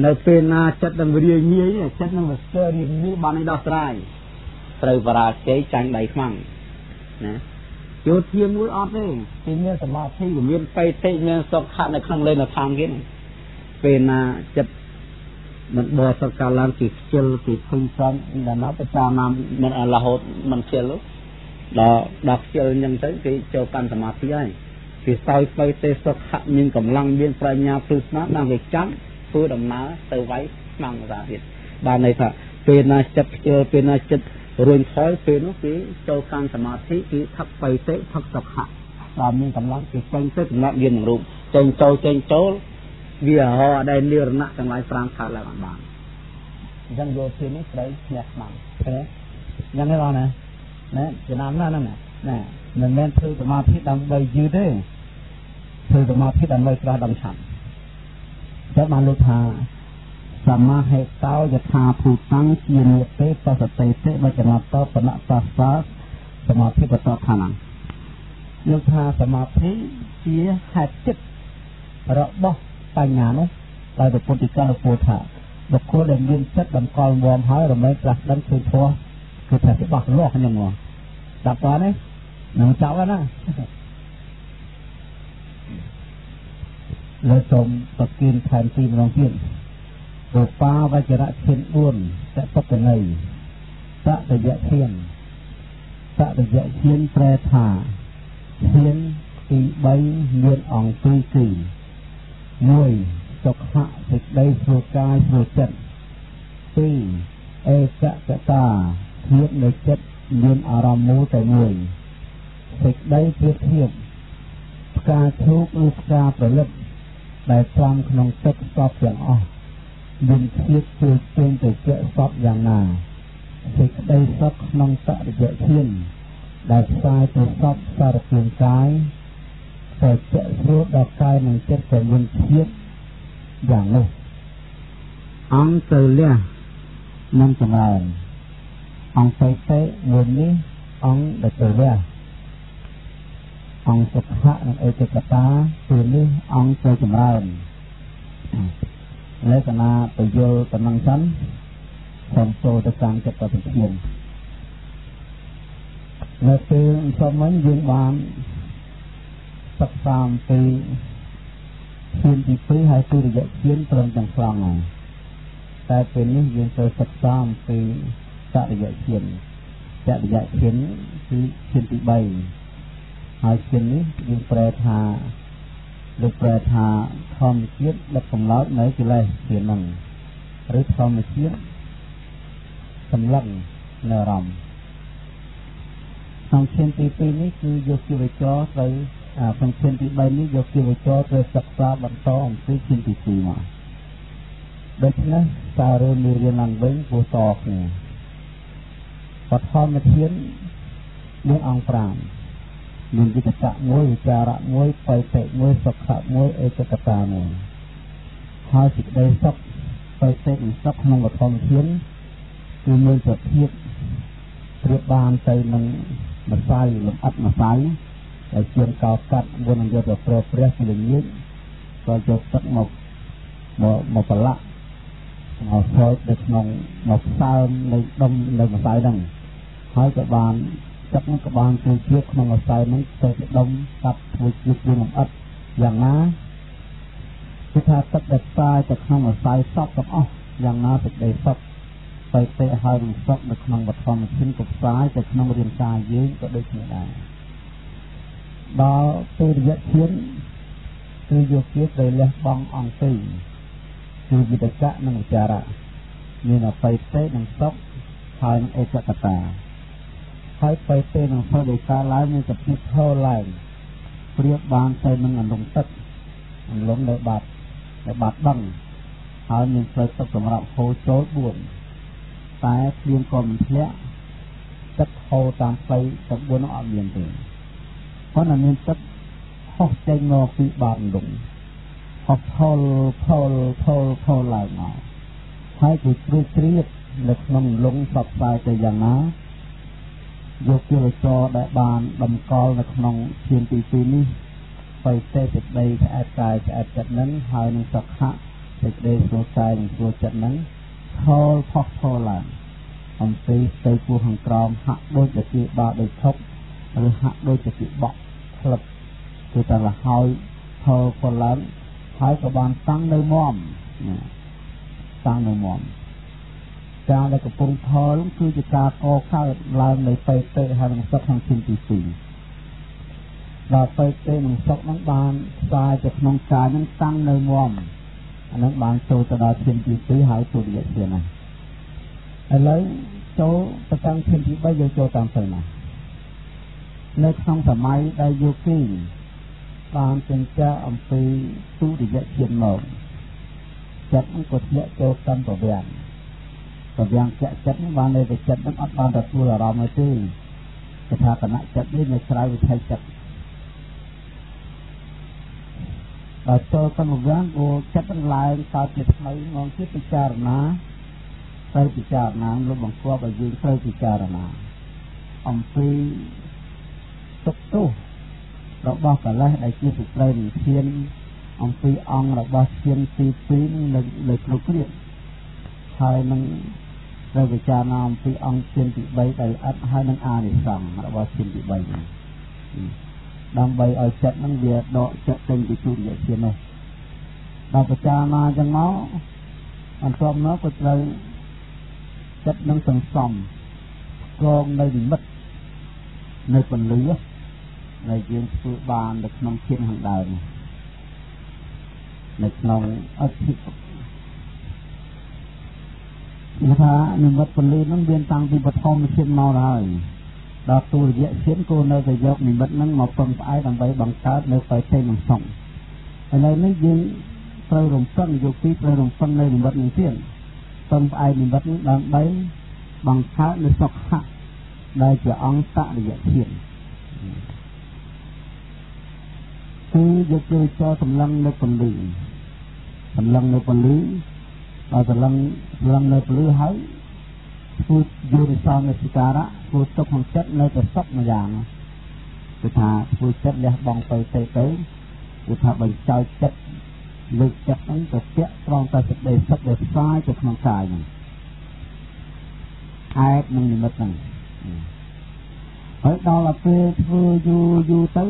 នៅពេលណាចិត្តនឹងរាយងាយចិត្តនឹងវាស្ទើររាយងាយបានឲ្យដោះស្រាយត្រូវបរាជ័យចាញ់ដៃខ្មាំងណាយោធាមួយអត់ទេគេមានសមាធិមានបេតិមានសុខៈនៅក្នុងលេនឋានគេពេលណាចិត្តមិនបោសកាលឡើងពីខ្ជិលពីភុញស្រង់ដល់ណាទៅតាមណាមិនរហូតមិនខ្ជិល ដល់ដល់ខ្ជិលអញ្ចឹងទៅគេចូលកាន់សមាធិហើយគេសោយស្បៃទេសុខៈមានកម្លាំងមានប្រាជ្ញាព្រឹស្មាដល់គេចាំធ្វើដំណើរទៅវាយស្មាំងសាទៀតបានន័យថាពេលណាចិត្តខ្ជិលពេលណាចិត្តរួញថយពេលនោះគេចូលកាន់សមាធិគឺថឹកបៃទេថឹកសុខៈដល់មានកម្លាំងគេចេញទៅកំណត់មាននឹងរូបចេញចូលចេញចូលវាហោដែលនិរណៈទាំងឡាយ5ខាត់ឡើងអត់បានអញ្ចឹងយកធាននេះត្រូវឈ្នះស្មាំឃើញអញ្ចឹងទេបងណា ណាចំណាំណាហ្នឹងណាណាមិនមែនធ្វើសមាធិដើម្បីយឺតទេធ្វើសមាធិដើម្បីស្រស់ដំឆាប់ចាំបានលោកថាសមាហេតោយថាភូតាំងជានិទេបសតិទេវចនតបណសាសាសមាធិបតខណាលោកថាសមាធិជាហេតុចិត្តរបស់បញ្ញានោះដោយពុទ្ធិកាលពោលថាបុគ្គលដែលមានចិត្តតម្កល់វមហើយរមែងខ្លះដឹងឃើញធម៌គឺថាច្បាស់លាស់ហ្នឹង មកដល់តើនេះនឹងចោលណាលើសូមប្រគិនខែនទីម្ដងទៀតរូបាវចរៈឈាន4តពុទ្ធន័យសតយៈឈានសតយៈឈានប្រែថាឈានទី3មានអង្គទីគឺ1សុខៈសេចក្តីស្រួលកាយស្រួលចិត្ត2អេកកតាភាពនៃចិត្ត មានអារម្មណ៍មូលតែមួយសេចក្តីប្រៀបធៀបផ្កាឈូកឬផ្កាប្រលិតដែលផ្សំក្នុងទឹកសពទាំងអស់មានភាពជួយពេញទៅជាសពយ៉ាងណាសេចក្តីសុខក្នុងតរិយឈានដែលផ្សាយទៅសពសារពាង្គកាយតែជាក់ស្រួលដល់កាយនិងចិត្តក៏មានភាពយ៉ាងនោះអង្គទៅលះនឹងចម្រើន អង្គទៅទេមួយនេះអង្គដែលទៅលះអង្គសុខៈនិងអេកកតាគឺនេះអង្គទៅចម្រើនលក្ខណៈទៅយល់តំណឹងសិនសូមចូលទៅតាមចិត្តប្រធាននៅពេលសូមមិញយើងបានសិក្សាអំពីឈានទី2ហើយគឺរយៈឈានត្រឹមទាំងស្រុងហើយតែពេលនេះយើងត្រូវសិក្សាអំពី ចរិយឈានចរិយឈានគឺឈានទី3ហើយឈាននេះយើងប្រែថាលោកប្រែថាធម្មជាតិដឹកកំណត់នៅកិលេសឈានហ្នឹងឬធម្មជាតិសម្លឹងនៅអារម្មណ៍ក្នុងឈានទី2នេះគឺយកជីវចរត្រូវក្នុងឈានទី3នេះយកជីវចរត្រូវសិក្សាបន្តអំពីឈានទី2មកដូច្នេះសាររឿងនេះរៀនឡើងវិញពោលតគ្នា បឋមធានមានអង្គ5មានវិតកៈមួយវិចារៈមួយបៃតិមួយសុខៈមួយអេកកតាមួយហើយសេចក្តីសុខបៃតិនិងសុខក្នុងបឋមធានគឺមានប្រភេទប្រៀបបានទៅនឹងម្សៅលម្អិតម្សៅហើយជាងកោកាត់មុននឹងយកទៅប្រព្រះពីល្ងាចក៏យកទឹកមកមកមកប្រឡាក់មកសោចនៅក្នុងមកផ្សើមនៅដុំនៅម្សៅហ្នឹង ហើយក៏បានទឹកនឹងក៏បានជួយជាក្នុងអាស្រ័យនឹងទៅដុំកាប់ធ្វើជាជាលំអិតយ៉ាងណាគឺថាទឹកដែលផ្សាយទៅក្នុងអាស្រ័យសពទាំងអស់យ៉ាងណាទឹកដីសពទៅទេហើយនឹងសពនៅក្នុងវត្ថុម៉ាស៊ីនក៏ផ្សាយទៅក្នុងរាងកាយយើងក៏ដូចគ្នាដែរដល់ពេលរយៈធានគឺយកទៀតដែលលះបង់អង្គពីរគឺវិតកៈនិងវិចារៈមានអបិទេនិងសុខហើយនឹងអេកកតា ហើយបិទេនិងសុខដែលកើតឡើងមានសភាពធូរឡើងប្រៀបបានទៅនឹងអន្លង់ទឹកអន្លង់ដែលបាត់ដែលបាត់ដឹងហើយមានផ្លូវទឹកសម្រាប់ហូរចូល4តែភ្លៀងក៏មិនធ្លាក់ទឹកហូរតាមផ្លូវទាំង4នោះអត់មានទេប៉ុន្តែមានទឹកហោះចេញមកពីបាតលំហោះផលផលផលផលឡើងមកហើយគឺជ្រៀតជ្រៀតនៅក្នុងលងសពផ្សាយទៅយ៉ាងណា យកជលចរដែលបានតម្កល់នៅក្នុងឈាមទី2នេះបិសេសេចក្តីស្អាតកាយស្អាតចិត្តនឹងហើយនឹងសុខៈសេចក្តីស្រួលកាយនិងស្រួលចិត្តនឹងផលផុសផលឡើងអំពីស្ទៃពោះខាងក្រោមហាក់ដូចជាបាដូចឈប់ឬហាក់ដូចជាបក់ផ្លឹបគឺតែលហើយផលផលឡើងហើយក៏បានតាំងនៅមមតាំងនៅមម ការដែលកំពុងផលគឺជាការកកើតឡើងនៃបេតិហើយនឹងសុខខាងជំទី2ដល់បេតិនិងសុខនឹងបានផ្សាយទៅក្នុងកាយនឹងតាំងនៅមមអានឹងបានចូលទៅដល់ជំទី2ហើយទុរិយធានណាឥឡូវចូលទៅកាន់ជំទី3យើងចូលតាមទៅណានៅក្នុងសម័យដែលយោគីបានចិញ្ចាអំពីទុរិយធានមកចិត្តនឹងក៏ធ្លាក់ចូលកម្មប្រវាំង ប្រវាំងចាក់ចិត្តបាននៅតែចិត្តនឹងអត់បានទទួលអារម្មណ៍ទេគឺថាគណៈចិត្តនេះនៅក្រៅវិថីចិត្តដល់ចូលកម្មប្រវាំងគួចិត្តនឹងឡើងកើតជាថ្មីមកជាពិចារណាត្រូវពិចារណាលោកបង្គាប់ឲ្យយើងត្រូវពិចារណាអំពីទុកទោសរបស់កលេសដែលជាសុត្រូវនឹងធានអំពីអង្គរបស់ធានទី2នៅលើក្នុងគ្រាហើយនឹង ត្រូវពិចារណាអំពីអង្គធានទី3ដែលអត់ហើយនឹងអានិសង្សរបស់ធានទី3នេះដើម្បីឲ្យចិត្តនឹងវាដកចិត្តចេញពីទុរិយធាននោះដល់ពិចារណាចឹងមកអន្តរមកក៏ត្រូវចិត្តនឹងសង្សំកងនៅនិមិត្តនៅពន្លឺដែលយើងធ្វើបាននៅក្នុងធានខាងដើមនៅក្នុងអធិ គឺថានិមិត្តពលឺនឹងមានតាំងពីបឋមជាតិមកហើយដល់ទូរយៈជាតិគោនៅតែយកនិមិត្តនឹងមកពឹងផ្អែកដើម្បីបង្កើតនៅបេតិនឹងសុងឥឡូវនេះយើងត្រូវរំពឹងយកពីត្រូវរំពឹងនៅនិមិត្តនឹងទៀតពឹងផ្អែកនិមិត្តនឹងដើម្បីបង្កើតនៅសុខៈដែលជាអង្គតរិយជាតិគឺយកទៅចោលសម្លឹងនៅពលឺសម្លឹងនៅពលឺ ដល់សម្លឹងសម្លឹងនៅពលឺហើយធ្វើយុរិសនិសិការៈធ្វើទុកក្នុងចិត្តនៅតែសក់មួយយ៉ាងគឺថាធ្វើចិត្តលះបង់ទៅទៅទៅគឺថាបញ្ចោចចិត្តលើកចិត្តហ្នឹងទៅពាក់ត្រង់តែសេចក្តីសុខដែលផ្សាយទៅក្នុងកាយហ្នឹងហេតុនឹងនិមិត្តហ្នឹងហើយដល់ទៅពេលធ្វើយូរយូរទៅ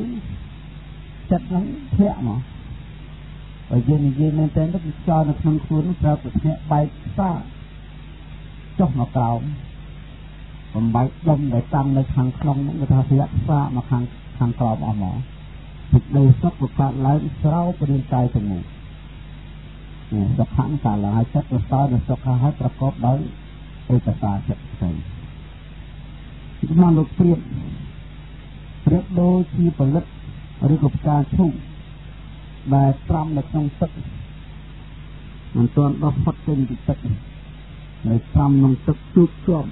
ចិត្តហ្នឹងធ្លាក់មក បើយើងនិយាយមែនតើទៅចោលនៅក្នុងខ្លួនប្រាប់ទៅធ្លាក់បែកខ្សាចុះមកក្រោមបំបែកដុំដែលតាំងនៅខាងក្នុងហ្នឹងគេថាធ្លាក់ខ្សាមកខាងខាងក្រោមអស់មកទឹកដីសុខប្រកាសឡើងស្រោបរៀនកាយទាំងនោះសុខៈកាលហើយចិត្តប្រសើរនិងសុខៈហើយប្រកបដោយឯកសារចិត្តផ្សេងក្នុងលោកព្រៀបព្រៀបដូចជាផលិតឬក៏ផ្កាឈូក ដែលត្រាំនៅក្នុងទឹកមិនទាន់ដោះផុតចេញពីទឹកនៅត្រាំក្នុងទឹកជួបជាប់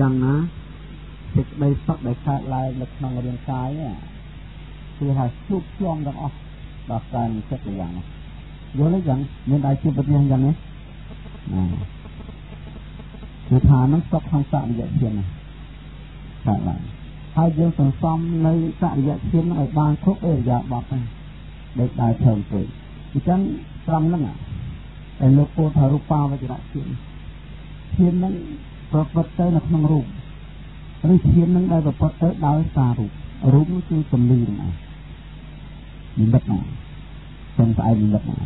យ៉ាងណាសេចក្តីសុខដែលកើតឡើងនៅក្នុងរាងកាយគឺថាជួបជាប់ទាំងអស់ដល់ការនឹងចិត្តយ៉ាងណាយល់ទេយ៉ាងមានអាចជាប្រទេសយ៉ាងនេះណាគឺថានឹងសុខក្នុងសរិយធានណាកើតឡើងហើយយើងសន្សំនៅសរិយធានឲ្យបានគ្រប់អេរយាបថហ្នឹង ដូចដើរឈើពេកអញ្ចឹងត្រង់ហ្នឹងឯលោកពោលថារូបាវចរៈធានធានហ្នឹងប្រព្រឹត្តទៅនៅក្នុងរូបឬឈាននឹងដែលប្រពុតទៅដោយសាររូបរូបនោះគឺពលឺនឹងឯងនិមិត្តណាសំស្អែកនិមិត្តណា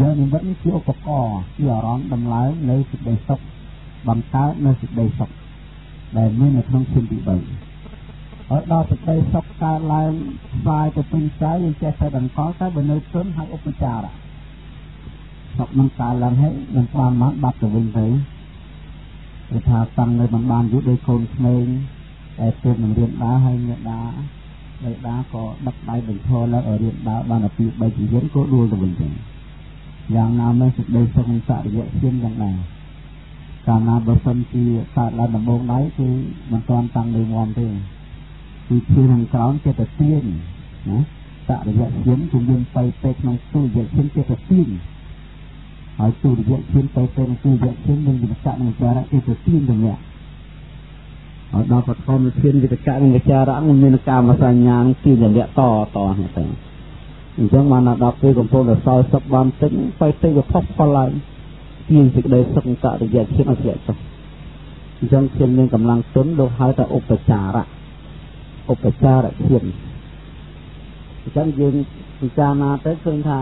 យកនិមិត្តនេះជាឧបករណ៍ជាអារម្មណ៍ដំឡើងនៅសេចក្តីសុខបង្កើតនៅសេចក្តីសុខដែលមាននៅក្នុងឈានទី3 ហើយដល់សេចក្តីសុខកើតឡើងស្វាយទៅពេញកាយយើងចេះតែដង្កល់តែបើនៅទន់ហើយឧបចារៈសុខនឹងកើតឡើងហើយនឹងបានមកបាត់ទៅវិញទៅគឺថាតាំងនៅមិនបានយូរដោយកូនក្មេងតែទើបនឹងរៀនដើរហើយមេដាមេដាក៏ដឹកដៃបញ្ឈរឡើងឲ្យរៀនដើរបានអាពី3ជំហានក៏ដួលទៅវិញទៅយ៉ាងណាមិញសេចក្តីសុខនឹងសរិយឈានយ៉ាងណាកាលណាបើសិនជាកើតឡើងដំបូងដៃគឺមិនទាន់តាំងនៅមមទេ គឺឈានខាងក្រោមចិត្តទៅទៀងណាសរិយឈានគឺមានទៅពេកក្នុងទូយឈានចិត្តទៅទៀងហើយទូរយៈឈានទៅទៅនឹងទូរយៈឈាននឹងវិកៈនឹងចារៈចិត្តទៅទៀងទៅអ្នកហើយដល់បឋមឈានវិកៈនឹងវិចារៈនឹងមានកាមសញ្ញានឹងទីលៈតតហ្នឹងទៅអញ្ចឹងបានដល់ពេលកំពុងតែសល់សុខបានតិចទៅទៅវាផុសផុលឡើងជាសេចក្តីសុខកតរយៈឈានអត់ធ្លាក់ចុះអញ្ចឹងឈានមានកម្លាំងទុនលោកហៅថាឧបចារៈ ឧបចារៈឈានអញ្ចឹងយើងពិចារណាទៅឃើញថា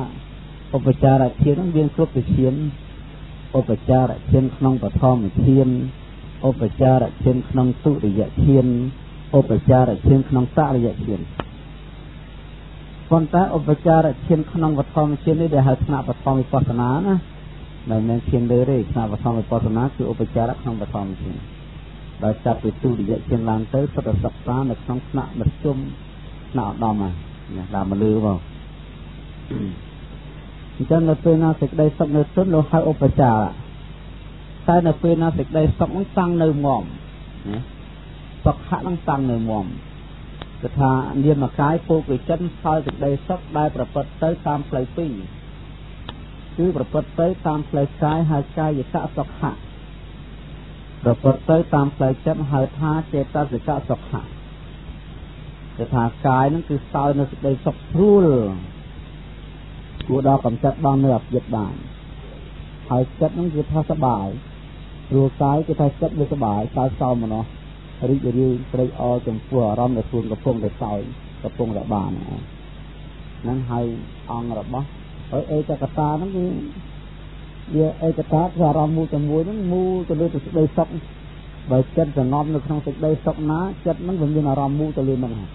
ឧបចារៈឈាននឹងមានគ្រប់វិឈានឧបចារៈឈានក្នុងបឋមឈានឧបចារៈឈានក្នុងទុតិយឈានឧបចារៈឈានក្នុងតរិយឈានប៉ុន្តែឧបចារៈឈានក្នុងបឋមឈាននេះដែលហៅថ្នាក់បឋមវិបស្សនាណាមិនមែនឈានលើទេថ្នាក់បឋមវិបស្សនាគឺឧបចារៈក្នុងបឋមឈាន ដោយចាប់ពីទុតិយឈានឡើងទៅសុទ្ធតែសិក្សានៅក្នុងថ្នាក់មធ្យមថ្នាក់ឧត្តមណាតាមមលឺបងអញ្ចឹងនៅពេលណាសេចក្តីសុខនៅទុនលោកហៅឧបចារតែនៅពេលណាសេចក្តីសុខនឹងតាំងនៅមមណាសុខៈនឹងតាំងនៅមមគឺថានាមកាយពោគវិចិនផលសេចក្តីសុខដែលប្រព្រឹត្តទៅតាមផ្លូវពីរគឺប្រព្រឹត្តទៅតាមផ្លូវកាយហៅកាយកៈសុខៈ ប្រព្រឹត្តទៅតាមផ្លូវចិត្តហៅថាចេតសិកៈសុខៈគឺថាកាយនឹងគឺសោយនៅសេចក្តីសុខស្រួលគួរដល់កំចាត់បាននៅអភិយបានហើយចិត្តនឹងគឺថាសបាយព្រោះកាយគឺថាចិត្តវាសបាយសើសោមនោះរីករាយត្រេកអរចំពោះអារម្មណ៍ដែលខ្លួនកំពុងតែសោយកំពុងតែបានហ្នឹងហើយអង្គរបស់ហើយឯកកតាហ្នឹងគឺ វាឯកតាគឺអារម្មណ៍មួយជាមួយហ្នឹងមូលទៅលើទៅសេចក្តីសុខបើចិត្តសងំនៅក្នុងសេចក្តីសុខណាចិត្តហ្នឹងវាមានអារម្មណ៍មូលទៅលើហ្នឹងហើយ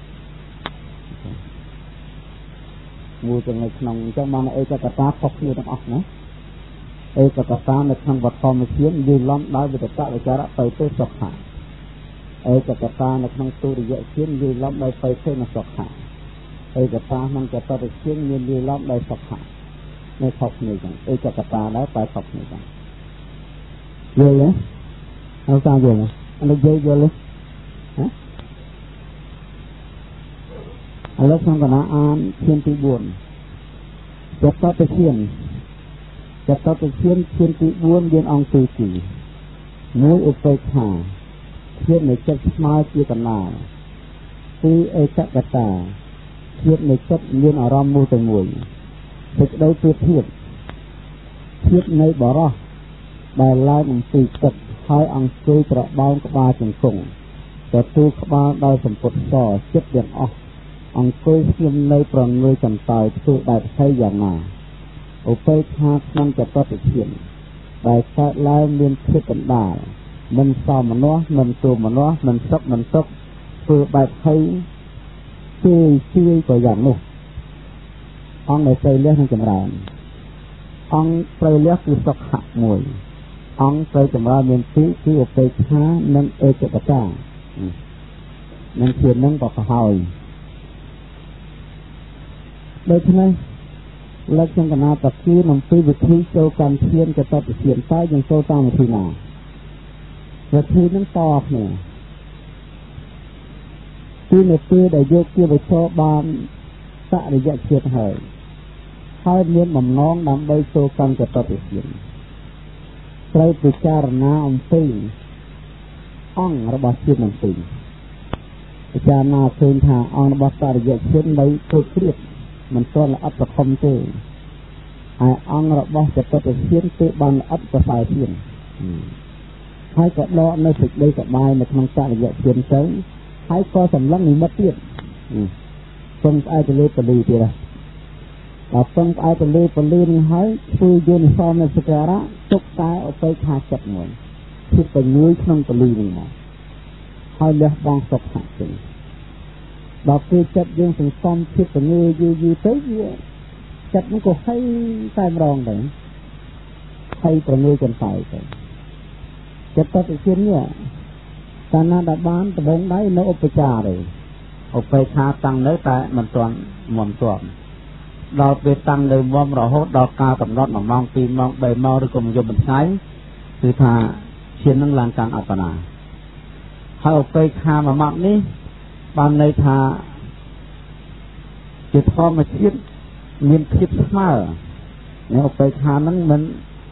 មួយទាំងនៅក្នុងអញ្ចឹងបានឯកកតាខុសគ្នាទាំងអស់ណាឯកកតានៅក្នុងវត្ថុមជានិយាយឡំដោយវិតកវិចារៈទៅទៅសុខៈឯកកតានៅក្នុងទុរិយជានិយាយឡំដោយទៅទៅនៅសុខៈឯកតាក្នុងចតរិជាមាននិយាយឡំដោយសុខៈ នៅខុសគ្នាចឹងឯកកតាដែរតែខុសគ្នាចឹងយល់ទេអត់តាមយល់អត់និយាយយល់ទេហ៎ឥឡូវខ្ញុំកណាអានឈានទី4ចតទៅឈានចតទៅឈានឈានទី4មានអង្គទី2មួយឧបេក្ខាឈាននៃចិត្តស្មើជាកណ្ដាលពីរអេកកតាឈាននៃចិត្តមានអារម្មណ៍មួយទៅមួយ សេចក្តីព្រៀបធៀបធៀបនៃបរោះដែលឡើងអំពីចិត្តហើយអង្គុយត្របោងក្បាលជង្គង់ទទួលក្បាលដោយសម្ពុតសចិត្តទាំងអស់អង្គុយស្ងៀមនៅប្រងើយចន្តើយធ្វើបែបផ្ទៃយ៉ាងណាឧបេក្ខាក្នុងចតតិធានដែលកើតឡើងមានភាពកណ្ដាលមិនសមមនោះមិនទូមនោះមិនសុខមិនទុកធ្វើបែបភ័យជួយជួយក៏យ៉ាងនោះ អង្គនៃព្រៃលះនឹងចម្រើនអង្គព្រៃលះគឺសុខៈមួយអង្គព្រៃចម្រើនមានពីរគឺឧបេក្ខានិងអេកតតានឹងជានឹងក៏ប្រហើយដូច្នេះលើកខ្ញុំកណាតគីនឹងពីវិធីចូលកម្មធានកតតិធានតើយើងចូលតាមវិធីណាវិធីនឹងតគ្នាពីនៅពេលដែលយកជាវិធបានសរិយជាតិហើយ ហើយមានបំណងដើម្បីចូលកម្មកតតិធានត្រូវពិចារណាអំពីអង្គរបស់ជាតិនឹងពីរពិចារណាឃើញថាអង្គរបស់សរិយជាតិនៅគ្រប់គ្រៀបមិនទាន់ល្អិតប្រខំទេហើយអង្គរបស់ចតុតធានគឺបានល្អិតប្រសើរជាងហើយក៏ដកនៅសេចក្តីសប្បាយនៅក្នុងចរិយាធានទៅហើយក៏សម្លឹងនិមិត្តទៀតពឹងផ្អែកទៅលើពលីទៀតដ ល់ពឹងផ្អែកទៅលើពលីនឹងហើយធ្វើយន្តសមនៅសក្ការៈទុកតែអបិខាចិត្តមួយភាពបញួយក្នុងពលីនឹងមកហើយលះបង់សុខៈទៅដល់ពេលចិត្តយើងសន្សំភាពបញួយយូរយូរទៅវាចិត្តនឹងក៏ហើយតែម្ដងទៅហើយប្រងើយកន្សែទៅចិត្តតតិជននេះកាលណាដែលបានដបងដៃនៅឧបចារទេឧបេខាតាំងនៅតែមិនទាន់មមទាន់ ដល់ពេលតាំងនៅមមរហូតដល់ការកំណត់1ម៉ោង2ម៉ោង3ម៉ោងឬក៏មួយយប់មួយថ្ងៃគឺថាឈាននឹងឡើងកាំងអបណាហើយឧបេខាមួយម៉ាត់នេះបានន័យថាជាធម្មជាតិមានភាពស្មើនៅឧបេខាហ្នឹងមិន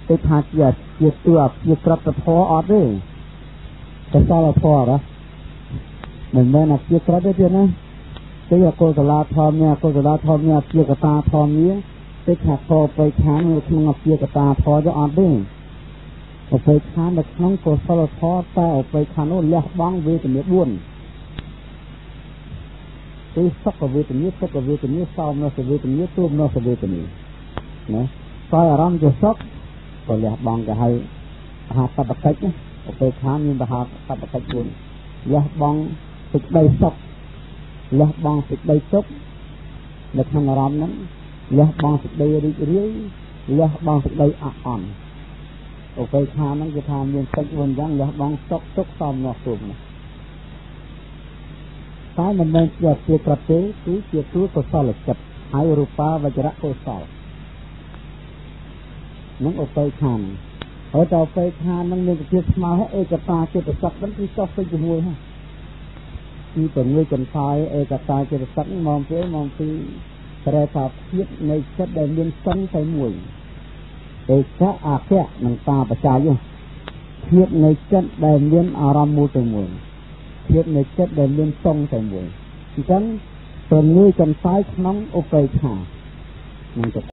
គេថាជាជាតួជាក្របធម៌អត់ទេកសលធម៌ហ៎មិនមែនអាជាក្របទេទេណា គេអកុសលធម៌នេះអកុសលធម៌នេះអាជាកតាធម៌នេះគេថាខបិខាននៅក្នុងអាជាកតាធម៌ទៅអត់ទេអបិខាននៅក្នុងកុសលធម៌តែអបិខាននោះលះបង់វេទនា4គឺសុខវេទនាសុខវេទនាសោមនសវេទនាទូមនសវេទនាណាតែអារម្មណ៍ជាសុខក៏លះបង់ទៅឲ្យមហាសពកិច្ចឧបេខាមានមហាសពកិច្ច4លះបង់សេចក្តីសុខ លះបង់សេចក្តីទុក្ខនៅក្នុងអារម្មណ៍ហ្នឹងលះបង់សេចក្តីរីករាយលះបង់សេចក្តីអអន់ឧបេខាហ្នឹងគឺថាមានសិទ្ធិវិញយ៉ាងលះបង់សុខទុក្ខសមនោះទូនោះតែមិនមែនជាជាប្រទេគឺជាទួកុសលចិត្តហើយរូបាវចរៈកុសលនឹងឧបេខានហើយតឧបេខាននឹងមានភាពស្មើឯកតាចិត្តសក្តិនឹងគឺចុះទៅជាមួយហើយគឺ ពងើចន្សាយឯកតាចិត្តសក្តិមកពីមកពីប្រែថាភាពនៃចិត្តដែលមានសិនតែមួយឯកអគ្គនឹងតាបច្ចាយភាពនៃចិត្តដែលមានអារម្មណ៍មួយទៅមួយភាពនៃចិត្តដែលមានតង់តែមួយអញ្ចឹងពងើចន្សាយក្នុងឧបេខានឹង